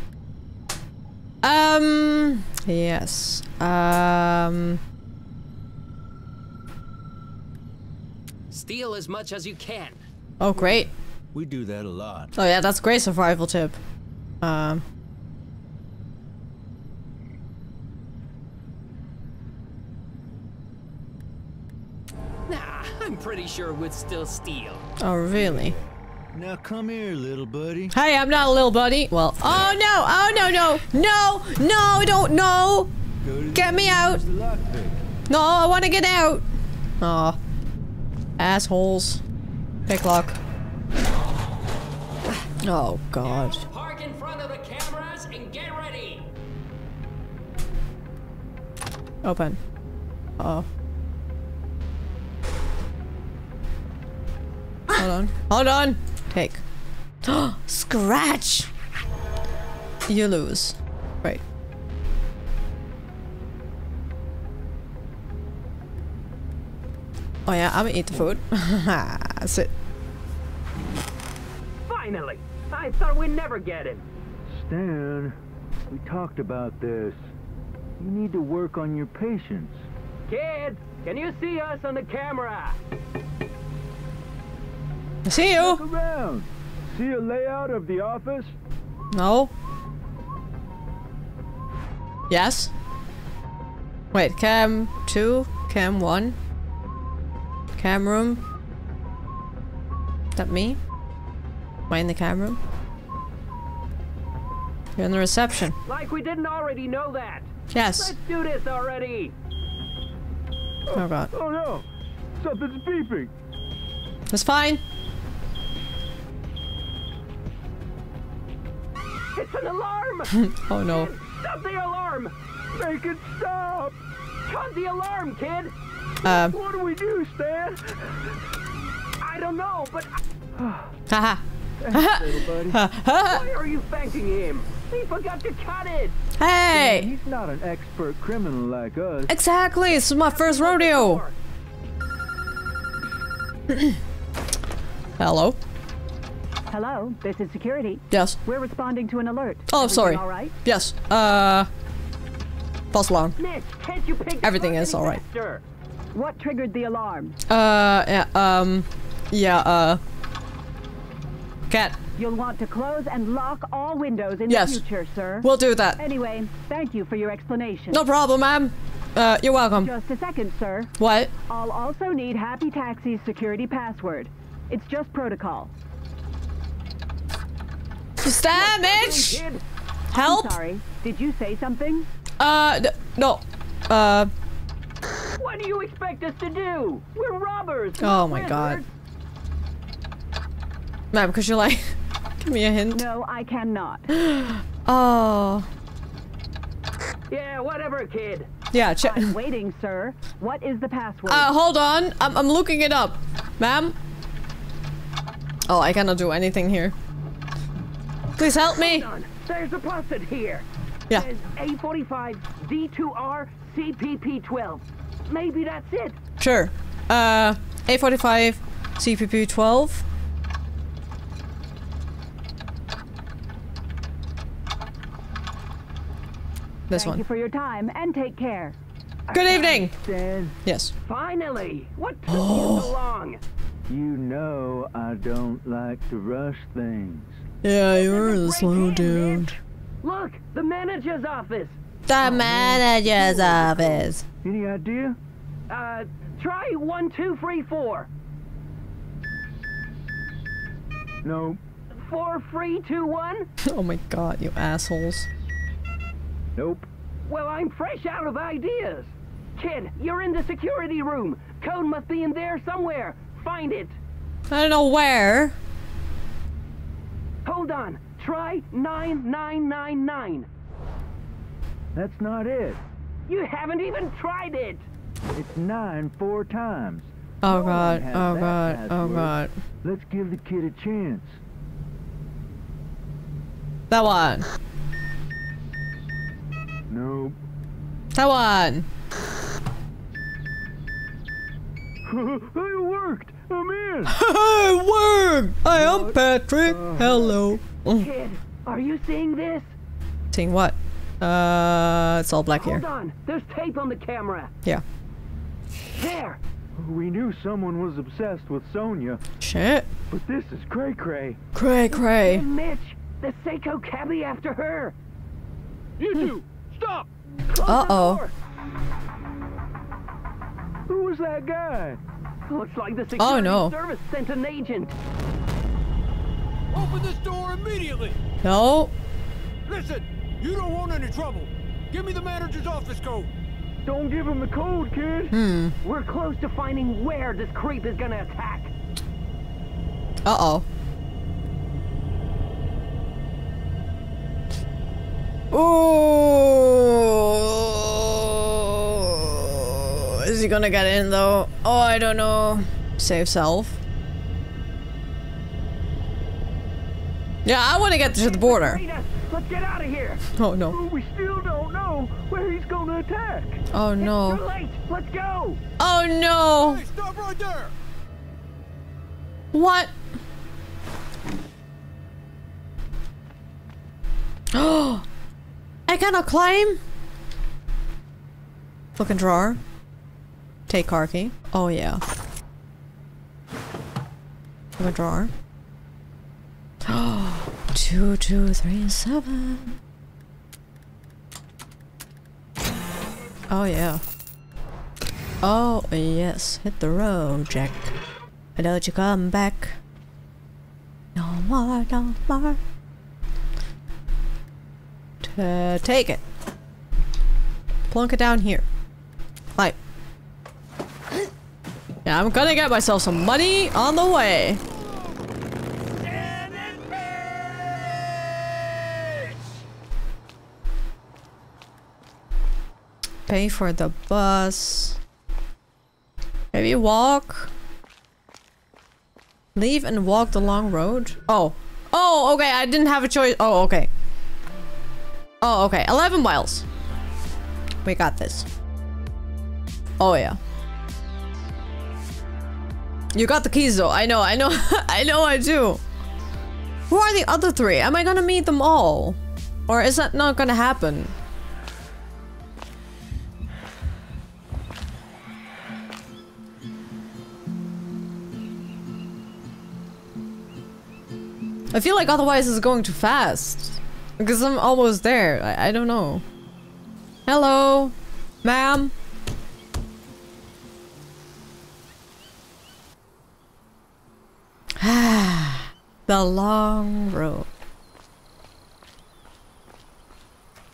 um, yes. Um, Steal as much as you can. Oh great. We do that a lot. Oh yeah, that's great survival tip. Um, Nah, I'm pretty sure we'd still steal. oh really? Now come here, little buddy. Hey, I'm not a little buddy. Well, oh no, oh no, no, no, no, don't, no! Get me out! No, I want to get out! Aw. Assholes. Pick lock. Oh god. Park in front of the cameras and get ready. Open. Uh oh. Hold on. Hold on! Take. Scratch! You lose. Right. Oh yeah, I'm gonna eat the food. Sit. Finally! I thought we'd never get him. Stan, we talked about this. You need to work on your patience. Kid, can you see us on the camera? I see you! Look around. See a layout of the office? No. Yes. Wait, cam 2, cam 1. Cam room. Is That me? Am I in the cam room? You're in the reception. Like we didn't already know that. Yes. Let's do this already. Oh god. Oh no! Something's beeping! It's fine. It's an alarm! oh no. Stop the alarm! Make it stop! Cut the alarm, kid! Um. What do we do, Stan? I don't know, but Haha. little buddy. why are you thanking him? He forgot to cut it! Hey! He's not an expert criminal like us. Exactly! This is my first rodeo! Hello? Hello, this is security. Yes. We're responding to an alert. Oh, Everything sorry. All right. Yes. Uh. False alarm. Mitch, can't you pick Everything is alright. What triggered the alarm? Uh, yeah, um, yeah, uh, Cat. You'll want to close and lock all windows in Yes. the future, sir. We'll do that. Anyway, thank you for your explanation. No problem, ma'am. Uh, you're welcome. Just a second, sir. What? I'll also need Happy Taxi's security password. It's just protocol. Damage! Help! I'm sorry. Did you say something? Uh, no. Uh, What do you expect us to do? We're robbers. oh my wizards. god. Ma'am, could you're like, give me a hint? No, I cannot. Oh. Yeah, whatever, kid. Yeah, check. I'm waiting, sir. What is the password? Uh, hold on. I'm, I'm looking it up. Ma'am? Oh, I cannot do anything here. Please help me. There's a process here. Yeah. Says A45 D2R CPP12. Maybe that's it. Sure. Uh, A45, CPP 12. This Thank one. you for your time and take care. Good evening. Says, Yes. Finally. What took you so long? You know I don't like to rush things. Yeah, you're the slow dude. Look, the manager's office. The manager's office. Any idea? Uh, try one, two, three, four. No. Four, three, two, one. Oh my god, you assholes. Nope. Well, I'm fresh out of ideas. Kid, you're in the security room. Code must be in there somewhere. Find it. I don't know where. Hold on. Try 9999. That's not it. You haven't even tried it. It's nine four times. Oh No one god, oh god, oh god. Let's give the kid a chance. That one. Nope. That one. it worked. I'm in. it worked. Hi, I'm Patrick. Hello. Kid, are you seeing this? Seeing what? Uh, it's all black here. Hold on. There's tape on the camera. Yeah. There. We knew someone was obsessed with Sonya, Shit. but this is cray cray. Cray cray. Hey, Mitch, the Seiko cabbie after her. You two, stop! Close uh oh. door. Who was that guy? Looks like the security Oh, no. service sent an agent. Open this door immediately! No. Listen, you don't want any trouble. Give me the manager's office code. Don't give him the code, kid. Hmm. We're close to finding where this creep is gonna attack. Uh oh. Ooh. Is he gonna get in though? Oh, I don't know. Save self. Yeah, I want to get to the border. Rita, let's get out of here. Oh no. We still don't know where he's gonna attack. Oh no! Too no. late. Let's go. Oh no. Hey, stop right there! What? Oh, I cannot climb. Fucking drawer. Take car key. Oh yeah. Fucking drawer. Oh, two, two, three, seven. Oh yeah. Oh yes, hit the road, Jack. Why don't you come back? No more, no more. Take it. Plunk it down here. Like. Yeah, I'm gonna get myself some money on the way. Pay for the bus. Maybe walk. Leave and walk the long road? Oh. Oh, okay, I didn't have a choice. Oh, okay. Oh, okay. 11 miles. We got this. Oh, yeah. You got the keys, though. I know, I know, I know I do. Who are the other three? Am I gonna meet them all? Or is that not gonna happen? I feel like otherwise it's going too fast. Because I'm almost there. I, I don't know. Hello, ma'am. the long road.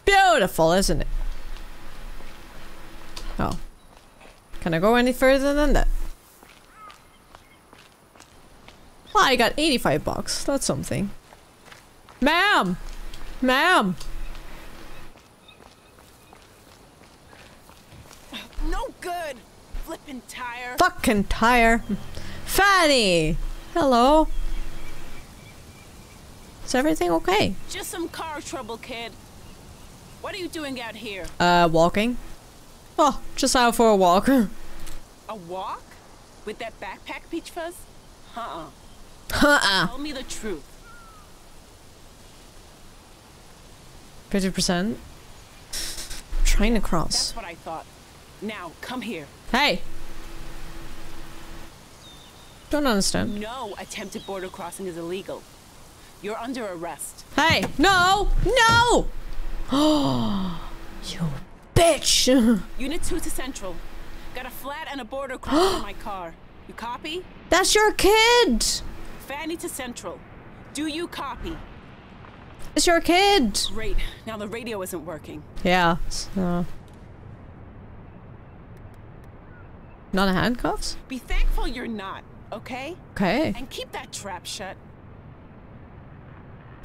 Beautiful, isn't it? Oh. Can I go any further than that? Well, I got 85 bucks. That's something. Ma'am! Ma'am! No good! Flippin' tire. Fucking tire. Fanny! Hello. Is everything okay? Just some car trouble, kid. What are you doing out here? Uh, walking. Oh, just out for a walk. A walk? With that backpack, Peach Fuzz? Uh-uh. Uh-uh. Tell me the truth. 50%. Trying to cross. That's what I thought. Now, come here. Hey! Don't understand. No attempted border crossing is illegal. You're under arrest. Hey! No! No! Oh, you bitch! Unit 2 to Central. Got a flat and a border crossing in my car. You copy? That's your kid! Fanny to Central. Do you copy? It's your kid! Great. Now the radio isn't working. Yeah. So. Not a handcuffs? Be thankful you're not, okay? Okay. And keep that trap shut.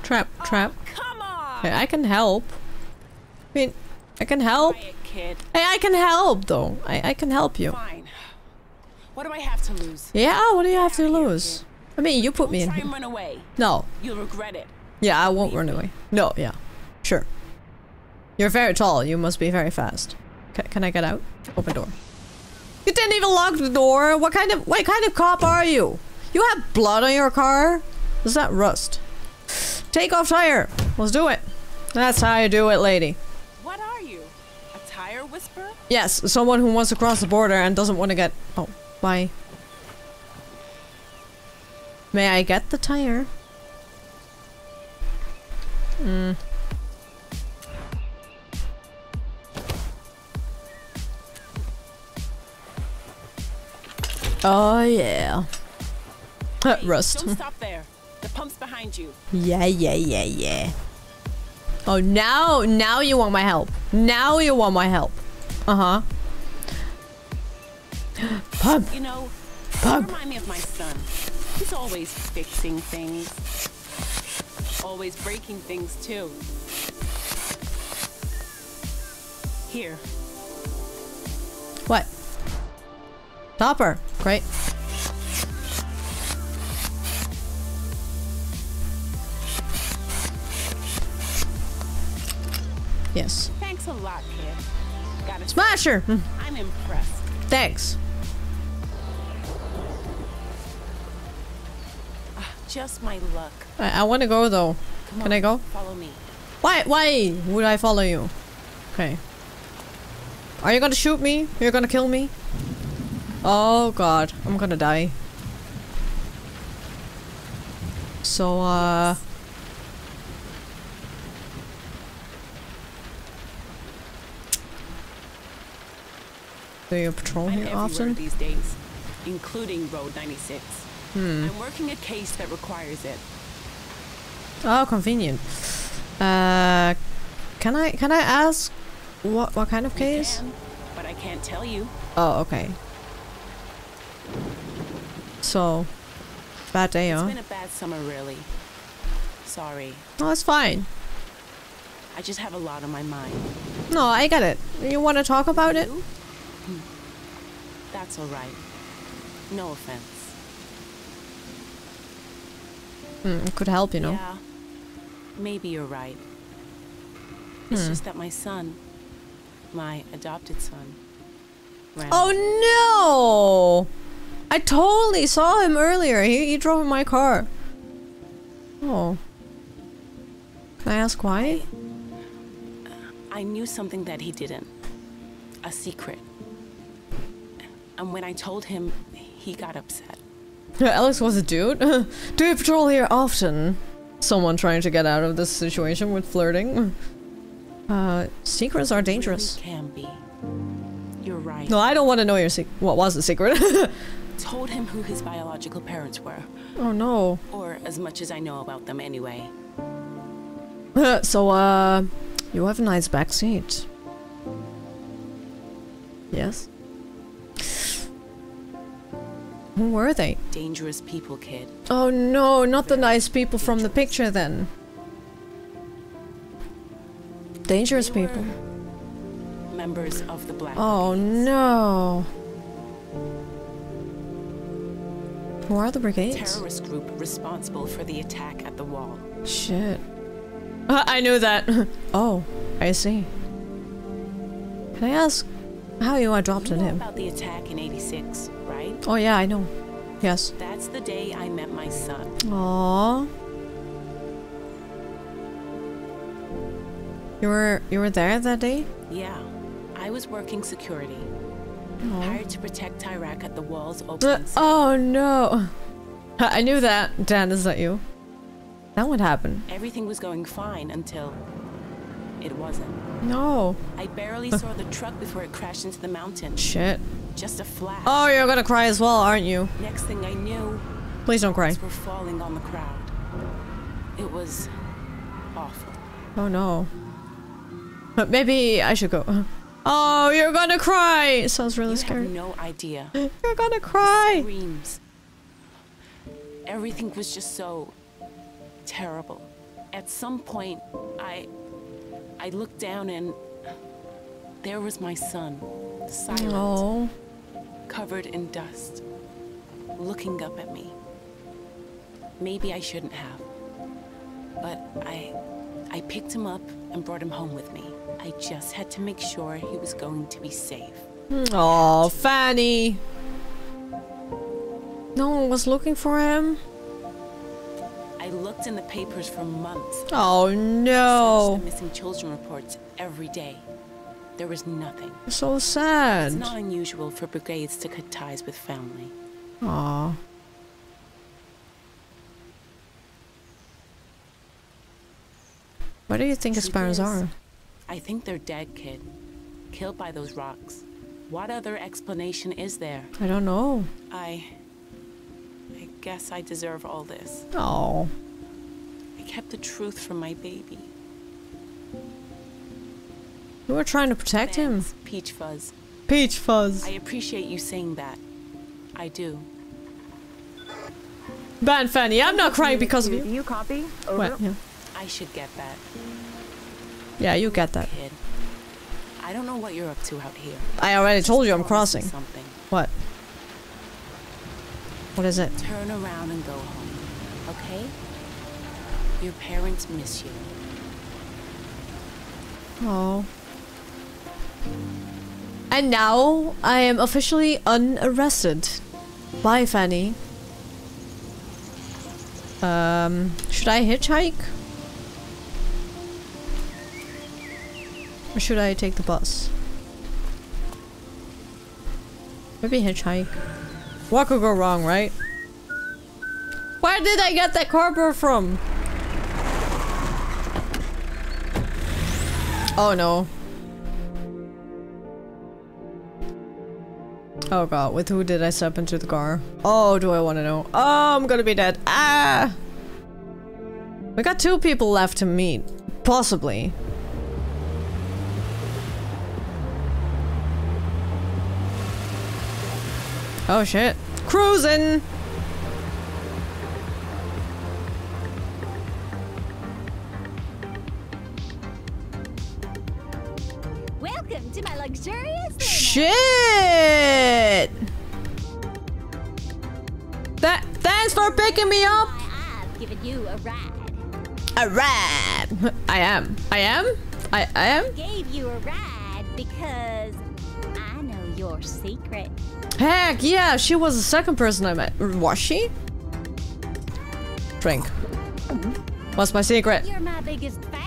Trap, oh, trap. Come on! Hey, I can help. I mean, I can help. Quiet, kid. Hey, I can help though. I, I can help you. Fine. What do I have to lose? Yeah, what do you have to lose? I mean, you put me in Try and run away. No. You'll regret it. Yeah, I won't run away. No, yeah. Sure. You're very tall. You must be very fast. Ca can I get out? Open door. You didn't even lock the door. What kind of what kind of cop are you? You have blood on your car? Is that rust? Take off tire. Let's do it. That's how you do it, lady. What are you? A tire whisperer? Yes, someone who wants to cross the border and doesn't want to get... Oh, bye. May I get the tire? Hmm. Oh, yeah. Uh, Rust. Don't stop there. The pump's behind you. Yeah, yeah, yeah, yeah. Oh, now, now you want my help. Now you want my help. Uh-huh. Pump. You know, Pump. remind me of my son. He's always fixing things. Always breaking things, too. Here. What? Topper. Great. Yes. Thanks a lot, kid. Gotta Smasher! say, I'm impressed. Thanks. Just my luck. I, I want to go though. Come Can on, I go? Follow me. Why? Why would I follow you? Okay. Are you gonna shoot me? You're gonna kill me? Oh god, I'm gonna die. So, uh... Do you patrol I'm here often? these days, including Road 96. Hmm. I'm working a case that requires it. Oh, convenient. Uh, can I can I ask what what kind of You case? can, but I can't tell you. Oh, okay. So, bad day, It's huh? been a bad summer, really. Sorry. No, it's fine. I just have a lot on my mind. No, I get it. You want to talk about it? Hmm. That's alright. No offense. It could help, you know. Yeah. Maybe you're right. It's Hmm. just that my son, my adopted son, ran Oh no! I totally saw him earlier. He, he drove in my car. Oh. Can I ask why? I knew something that he didn't. A secret. And when I told him, he got upset. Alex was a dude. Do you patrol here often? someone trying to get out of this situation with flirting. Uh, secrets are dangerous. Really can be. You're right. No, I don't want to know your secret. What was the secret? Told him who his biological parents were. oh no. Or as much as I know about them anyway. so, uh, you have a nice back seat. Yes. Who were they? Dangerous people, kid. Oh no, not the nice people from the picture then. Dangerous people. Members of the Black Oh no. Who are the brigades? terrorist group responsible for the attack at the wall. Shit. Uh, I knew that. oh, I see. Can I ask how you adopted you know him? about the attack in 86, right? Oh yeah, I know. Yes. That's the day I met my son. Aww. You were you were there that day? Yeah. I was working security. Aw. Hired to protect Tyrak at the wall's Uh, oh no. I knew that. Dan, is that you? That would happen. Everything was going fine until it wasn't. No. I barely saw the truck before it crashed into the mountain. Shit. Just a flash. Oh, you're gonna cry as well, aren't you? Next thing I knew, Please don't cry. were falling on the crowd. It was awful. Oh no. But maybe I should go. Oh, you're gonna cry! It sounds really you scary. have no idea. You're gonna cry! Screams. Everything was just so terrible. At some point, I I looked down and there was my son, silent, Oh. Covered in dust, looking up at me. Maybe I shouldn't have. But I I picked him up and brought him home with me. I just had to make sure he was going to be safe. Oh, Fanny. No one was looking for him. I looked in the papers for months. Oh no. Missing children reports every day. There was nothing. It's So sad. It's not unusual for brigades to cut ties with family. Aw. What do you think parents is, are? I think they're dead, kid. Killed by those rocks. What other explanation is there? I don't know. I. I guess I deserve all this. Oh. I kept the truth from my baby. You were trying to protect him. Peach Fuzz. Peach Fuzz. I appreciate you saying that. I do. Ban Fanny, I'm not crying because of Do you. you copy? Over. What? Yeah. I should get that. yeah, you get that. Kid. I don't know what you're up to out here. I already told you I'm crossing. Something. What? What is it? Turn around and go home. Okay? Your parents miss you. Oh. And now I am officially unarrested. Bye, Fanny. Um, should I hitchhike? Or should I take the bus? Maybe hitchhike. What could go wrong, right? Where did I get that cardboard from? Oh no. Oh god, with who did I step into the car? Oh, do I want to know? Oh, I'm gonna be dead. Ah! We got two people left to meet. Possibly. Oh shit. Cruising! To my luxurious Shit! That thanks for picking me up. I've given you a ride. A ride. I am. I am. I I am. Gave you a ride because I know your secret. Heck yeah! She was the second person I met. Was she? Drink. Mm-hmm. What's my secret? You're my biggest fan.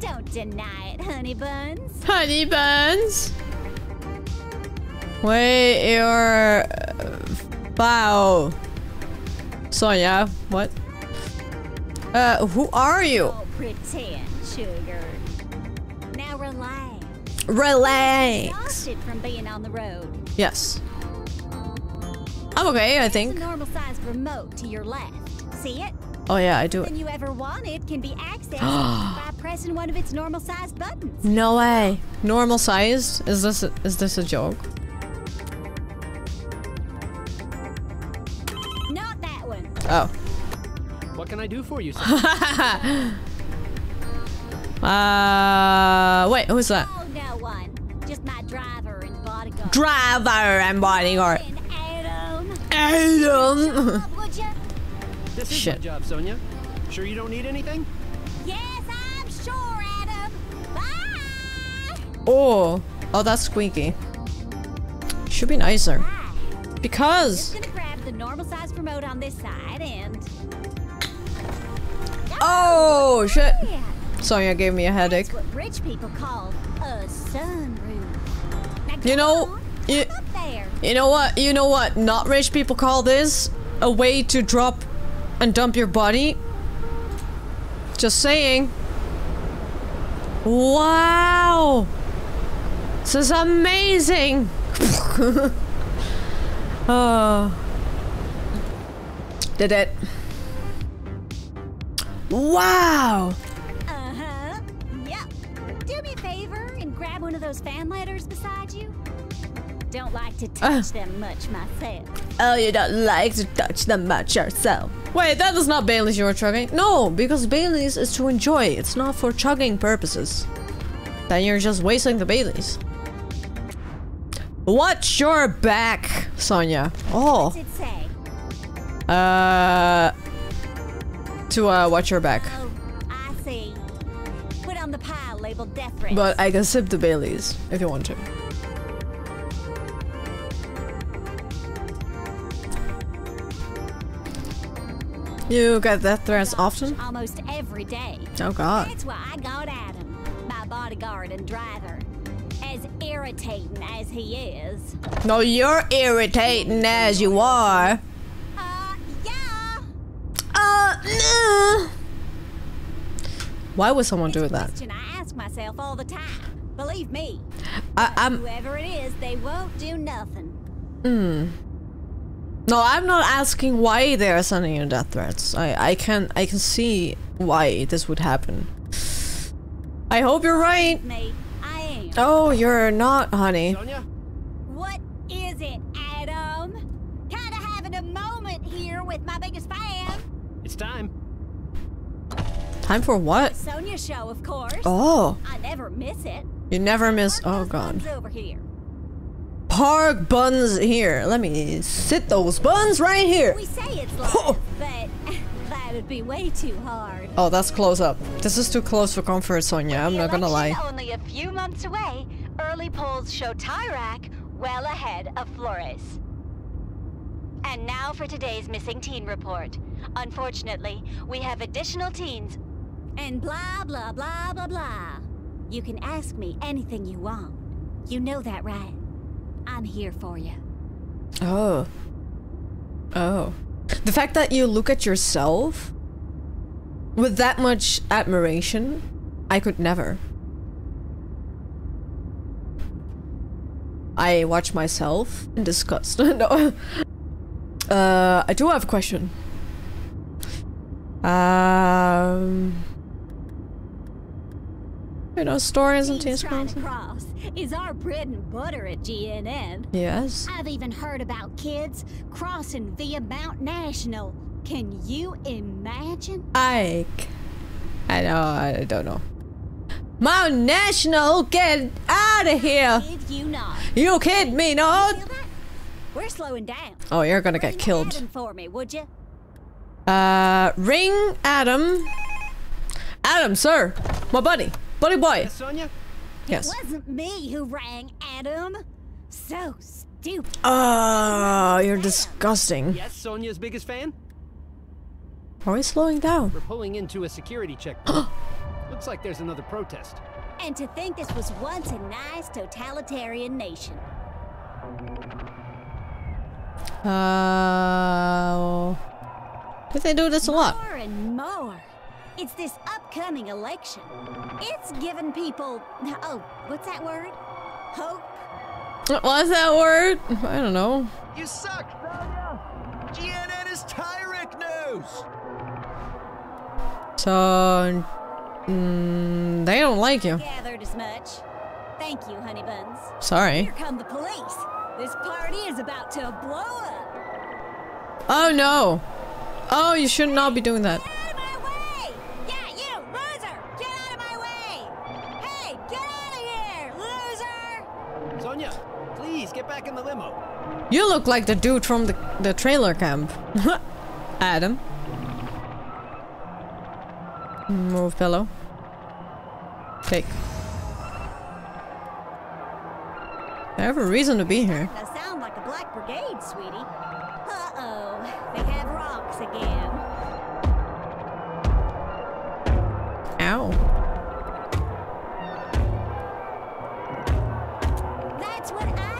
Don't deny it, honey buns. Honey buns. Wait, your uh, wow. Sonya, what? Uh, who are you? Don't pretend, sugar. Now relax. Relax. From being on the road. Yes. I'm okay, I There's think. a normal sized remote to your left. See it? Oh yeah, I do it. Anything you ever wanted can be accessed by pressing one of its normal sized buttons. No way. Normal sized? Is this a, is this a joke? Not that one. Oh. What can I do for you, sir? Uh, wait, who's that? Oh, no one. Just my driver and bodyguard. Driver and bodyguard. Adam. Adam. Would ya? This is Shit. my job, Sonya. Sure you don't need anything? Yes, I'm sure, Adam. Bye. Oh, oh, that's squeaky. Should be nicer. Because. Just gonna grab the normal sized remote on this side and. Oh shit. Sonya gave me a headache. What rich people call a sunroof. Now You know, on, you, up there. you know what? You know what? Not rich people call this a way to drop and dump your body. Just saying. Wow. This is amazing. oh. Did it. Wow. Uh huh. Yep. Do me a favor and grab one of those fan letters beside you. Don't like to touch them much myself. Oh, you don't like to touch them much yourself. Wait, that is not Bailey's you were chugging? No, because Bailey's is to enjoy. It's not for chugging purposes. Then you're just wasting the Bailey's. Watch your back, Sonya. Oh. What's it say? Uh. To uh, watch your back. Oh, I see. Put on the pile labeled death threats. But I can sip the Bailey's if you want to. You get death threats often? Almost every day. Oh god. That's why I got Adam, my bodyguard and driver. As irritating as he is. No, you're irritating as you are. Uh, yeah. Uh, no. Why would someone do that? I ask myself all the time. Believe me. I, I'm. Whoever it is, they won't do nothing. Hmm. No, I'm not asking why they're sending you death threats. I I can I can see why this would happen. I hope you're right. Me, I am. Oh, you're not, honey. What is it, Adam? Kinda having a moment here with my biggest fan. It's time. Time for what? Sonya show, of course. Oh. I never miss it. You never miss. Oh god. Over here. Park buns here. Let me sit those buns right here. We say it's live, but that would be way too hard. Oh, that's close up. This is too close for comfort, Sonya. I'm not gonna lie. Only a few months away, early polls show Tyrak well ahead of Florres. And now for today's missing teen report. Unfortunately, we have additional teens. And blah, blah, blah, blah, blah. You can ask me anything you want. You know that, right? I'm here for you. Oh. Oh. The fact that you look at yourself with that much admiration, I could never. I watch myself in disgust. no. Uh, I do have a question. Um. You know, stories and Teens teens cross is our bread and butter at GNN. Yes. I've even heard about kids crossing via Mount National. Can you imagine? Ike. I know, I don't know. Mount National, get out of here! Kid you not. You kid me not! We're slowing down. Oh, you're gonna get Ring killed. Adam for me, would you? Uh, ring Adam. Adam, sir. My buddy. Buddy boy. Sonya? Yes. It wasn't me who rang Adam. So stupid. Oh, you're disgusting. Yes, Sonya's biggest fan? Are we slowing down? We're pulling into a security checkpoint. Looks like there's another protest. And to think this was once a nice totalitarian nation. Uh, did they do this a lot? More and more. It's this upcoming election. It's giving people, oh, what's that word? Hope. What's that word? I don't know. You suck, Sonya! GNN is Tyrak news! So, mm, they don't like you. Gathered as much. Thank you, honey buns. Sorry. Here come the police. This party is about to blow up. Oh no. Oh, you should not be doing that. Get back in the limo. You look like the dude from the, the trailer camp. Adam. Move pillow. Take. I have a reason to be here. That sound like a black brigade, sweetie. Uh-oh, they have rocks again. Ow. That's what I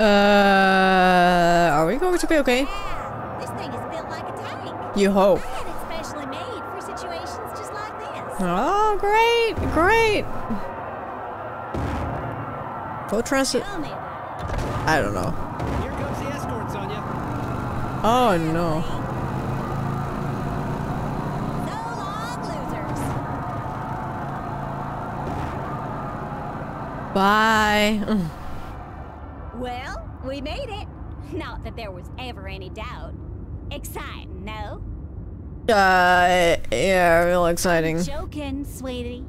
Uh, are we going to be okay? This thing is built like a tank. You hope. I had it specially made for situations just like this. Oh, great, great. Go transit. I don't know. Here comes the escort, Sonya. Oh no. Bye. Well, we made it. Not that there was ever any doubt. Exciting, no? Uh, yeah, real exciting. Joking, sweetie.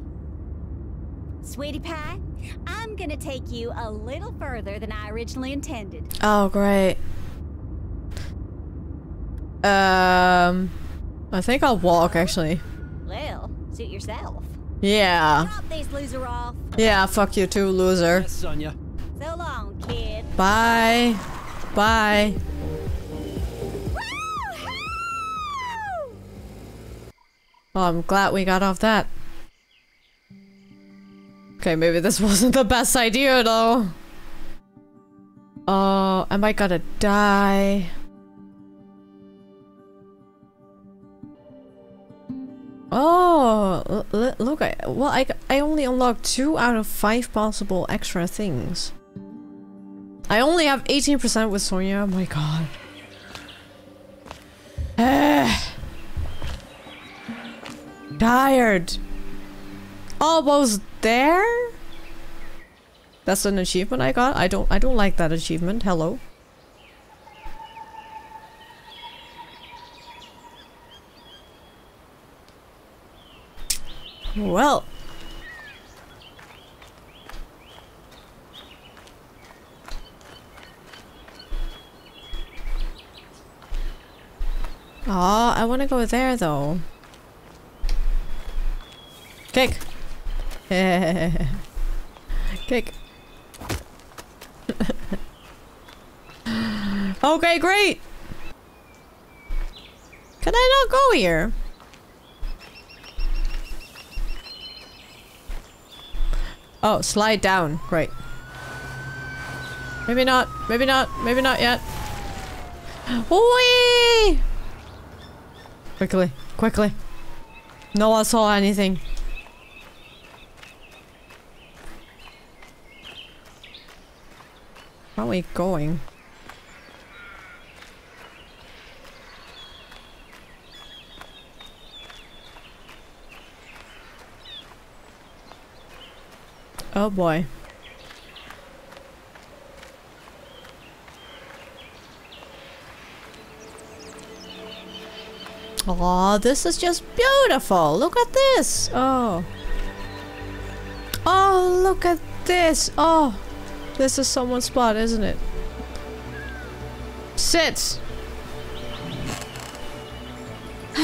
Sweetie pie, I'm gonna take you a little further than I originally intended. Oh, great. Um, I think I'll walk actually. Well, suit yourself. Yeah. Drop this loser off. Yeah, fuck you too, loser. Yes, Sonya. Kid. Bye. Bye. Oh, I'm glad we got off that. Okay, maybe this wasn't the best idea though. Oh, am I gonna die? Oh, look, I, well, I, I only unlocked two out of five possible extra things. I only have 18% with Sonya, oh my god. Eh. Tired. Almost there? That's an achievement I got? I don't I don't like that achievement. Hello. Well. Oh, I want to go there though. Kick. Kick. okay, great. Can I not go here? Oh, slide down. Great. Maybe not. Maybe not. Maybe not yet. Whee! Quickly. Quickly. No one saw anything. Where are we going? Oh boy. Oh, this is just beautiful. Look at this. Oh. Oh, look at this. Oh. This is someone's spot, isn't it? Sit.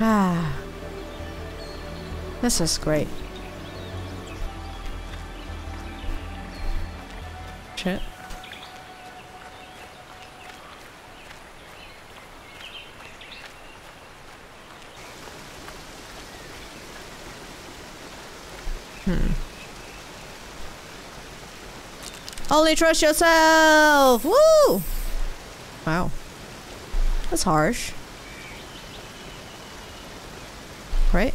ah. This is great. Shit. Hmm. Only trust yourself! Woo! Wow. That's harsh. Right?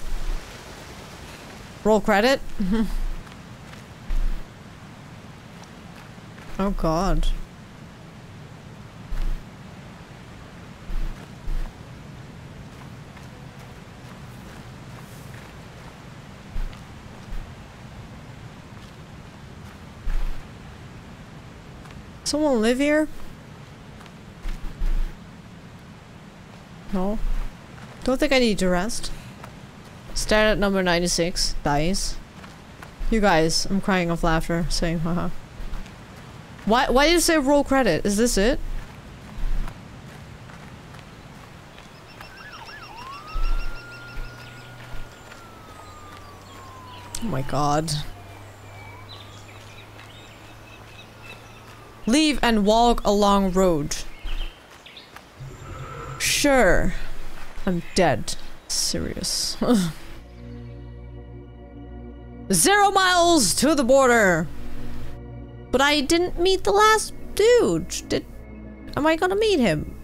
Roll credit? oh god. Someone live here? No. Don't think I need to rest. Start at number 96. Dice. You guys, I'm crying of laughter, saying haha. Why why did you say roll credit? Is this it? Oh my god. Leave and walk along road. Sure. I'm dead. Serious. Zero miles to the border! But I didn't meet the last dude. Did am I gonna meet him?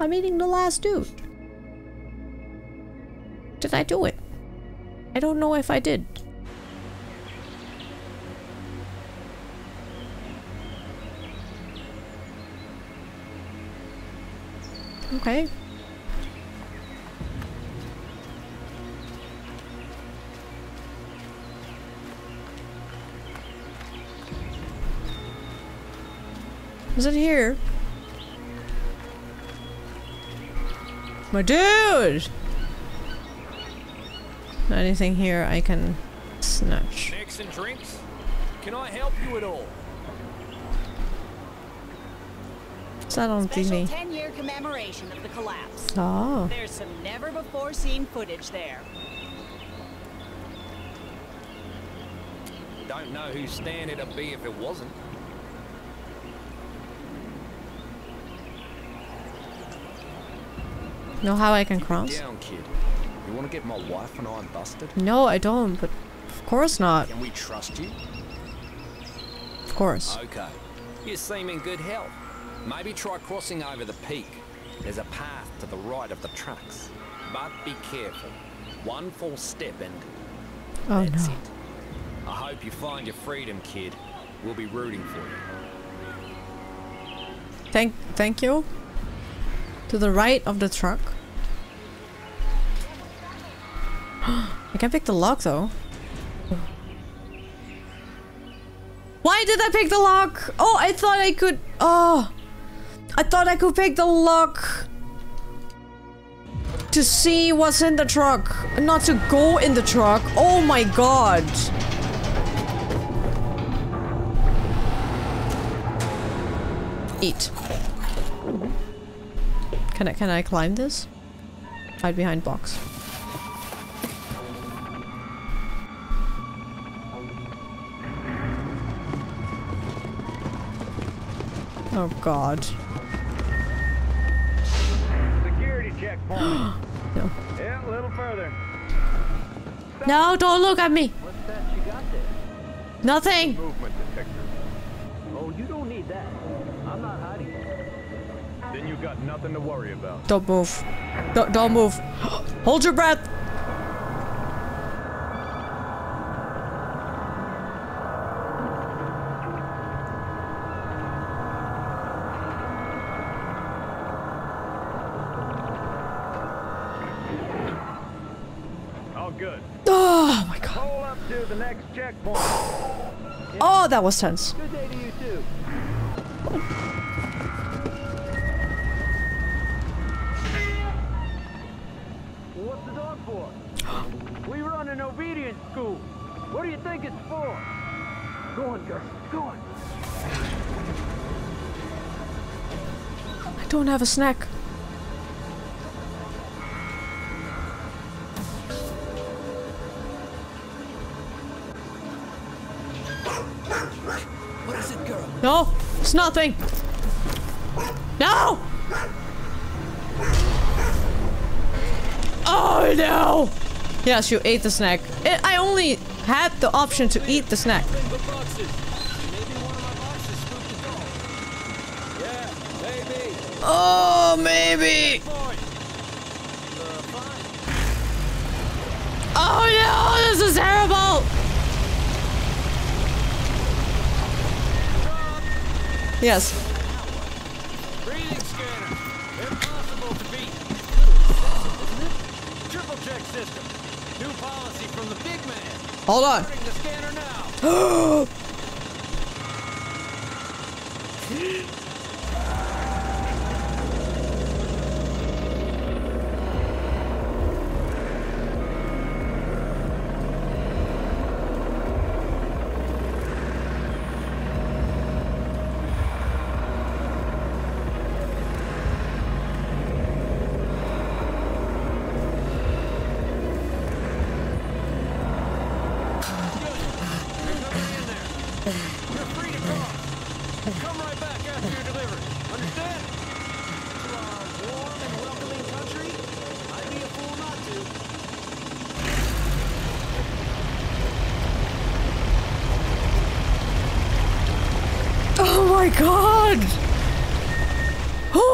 I'm meeting the last dude. Did I do it? I don't know if I did. Okay. Is it here? My dude! Anything here I can snatch. Snacks and drinks? Can I help you at all? Is that on Special TV? 10-year commemoration of the collapse. Oh. There's some never-before-seen footage there. Don't know whose stand it'd be if it wasn't. Know how I can cross? Down, kid. You want to get my wife and I busted? No, I don't, but of course not. Can we trust you? Of course. Okay. You seem in good health. Maybe try crossing over the peak. There's a path to the right of the trucks. But be careful. One false step and Oh that's no. it. I hope you find your freedom, kid. We'll be rooting for you. Thank thank you. To the right of the truck. I can pick the lock though. Why did I pick the lock? Oh, I thought I could. Oh, I thought I could pick the lock to see what's in the truck, not to go in the truck. Oh my god. Eat. Can I can I climb this? Hide behind box. Oh god. No. Yeah, a little further. No, don't look at me. What's that you got there? Nothing. Movement detector. Oh, you don't need that. I'm not hiding. Then you got nothing to worry about. Don't move. Don't don't move. Hold your breath. All good. Oh my god. Pull up to the next checkpoint. Oh, that was tense. Good day to you too. What's the dog for? we run an obedience school. What do you think it's for? Go on, Gus. Go on. I don't have a snack. No, it's nothing. No! Oh no! Yes, you ate the snack. I I only had the option to eat the snack. Oh, maybe. Oh no, this is terrible. Yes. Breathing scanner. Impossible to beat. Triple check system. New policy from the big man. Hold on. The scanner now. You're free to cross. Come right back after you're delivered. Understand? To our warm and welcoming country, I'd be a fool not to. Oh my god! Who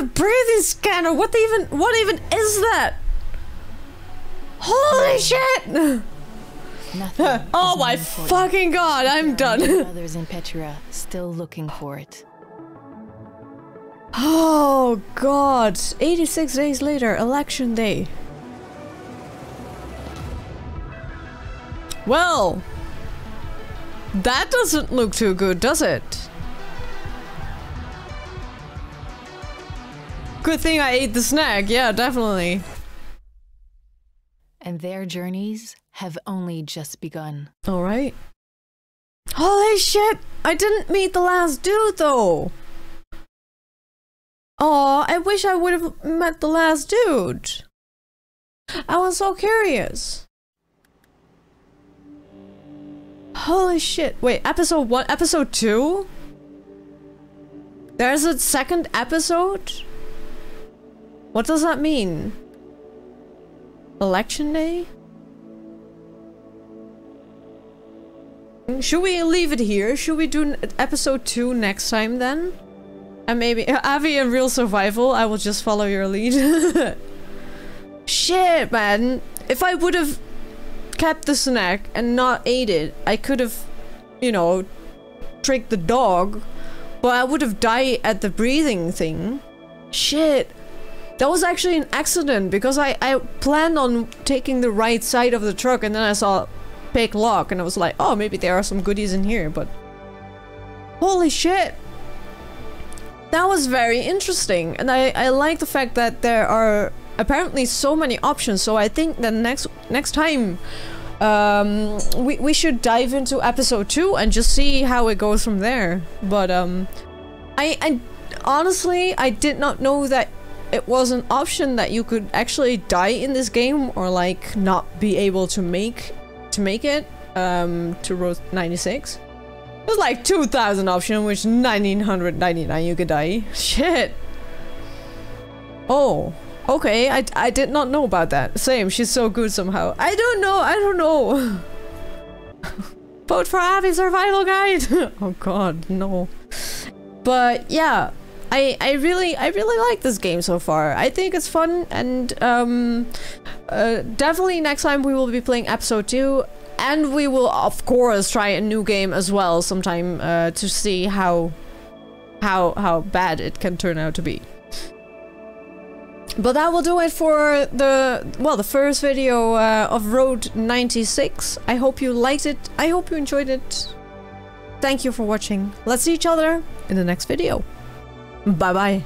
a breathing scanner? What even what even is that? Holy shit! Nothing. oh my fucking god, I'm There are many done. Others in Petria still looking for it. oh god. 86 days later, election day. Well, that doesn't look too good, does it? Good thing I ate the snack, yeah, definitely. And their journeys have only just begun. Alright. Holy shit! I didn't meet the last dude though! Oh, I wish I would have met the last dude. I was so curious. Holy shit. Wait, episode one? Episode two? There's a second episode? What does that mean? Election day? Should we leave it here? Should we do episode 2 next time then? And maybe Avi in real survival, I will just follow your lead. Shit, man. If I would have kept the snack and not ate it, I could have, you know, tricked the dog. But I would have died at the breathing thing. Shit. That was actually an accident because I, I planned on taking the right side of the truck and then I saw pick lock and I was like, oh, maybe there are some goodies in here, but holy shit. That was very interesting and I, I like the fact that there are apparently so many options so I think that next next time um, we, we should dive into episode 2 and just see how it goes from there. But um, I, I honestly I did not know that it was an option that you could actually die in this game or like not be able to make to make it um, to Road 96. There's like 2000 option, which 1999 you could die. Shit. Oh, okay. I, I did not know about that. Same, she's so good somehow. I don't know, I don't know. Vote for Abby Survival Guide! oh god, no. But yeah, I, I really I really like this game so far. I think it's fun and um, uh, definitely next time we will be playing episode 2 and we will of course try a new game as well sometime uh, to see how how how bad it can turn out to be. But that will do it for the well the first video uh, of Road 96. I hope you liked it. I hope you enjoyed it. Thank you for watching. Let's see each other in the next video. Bye bye.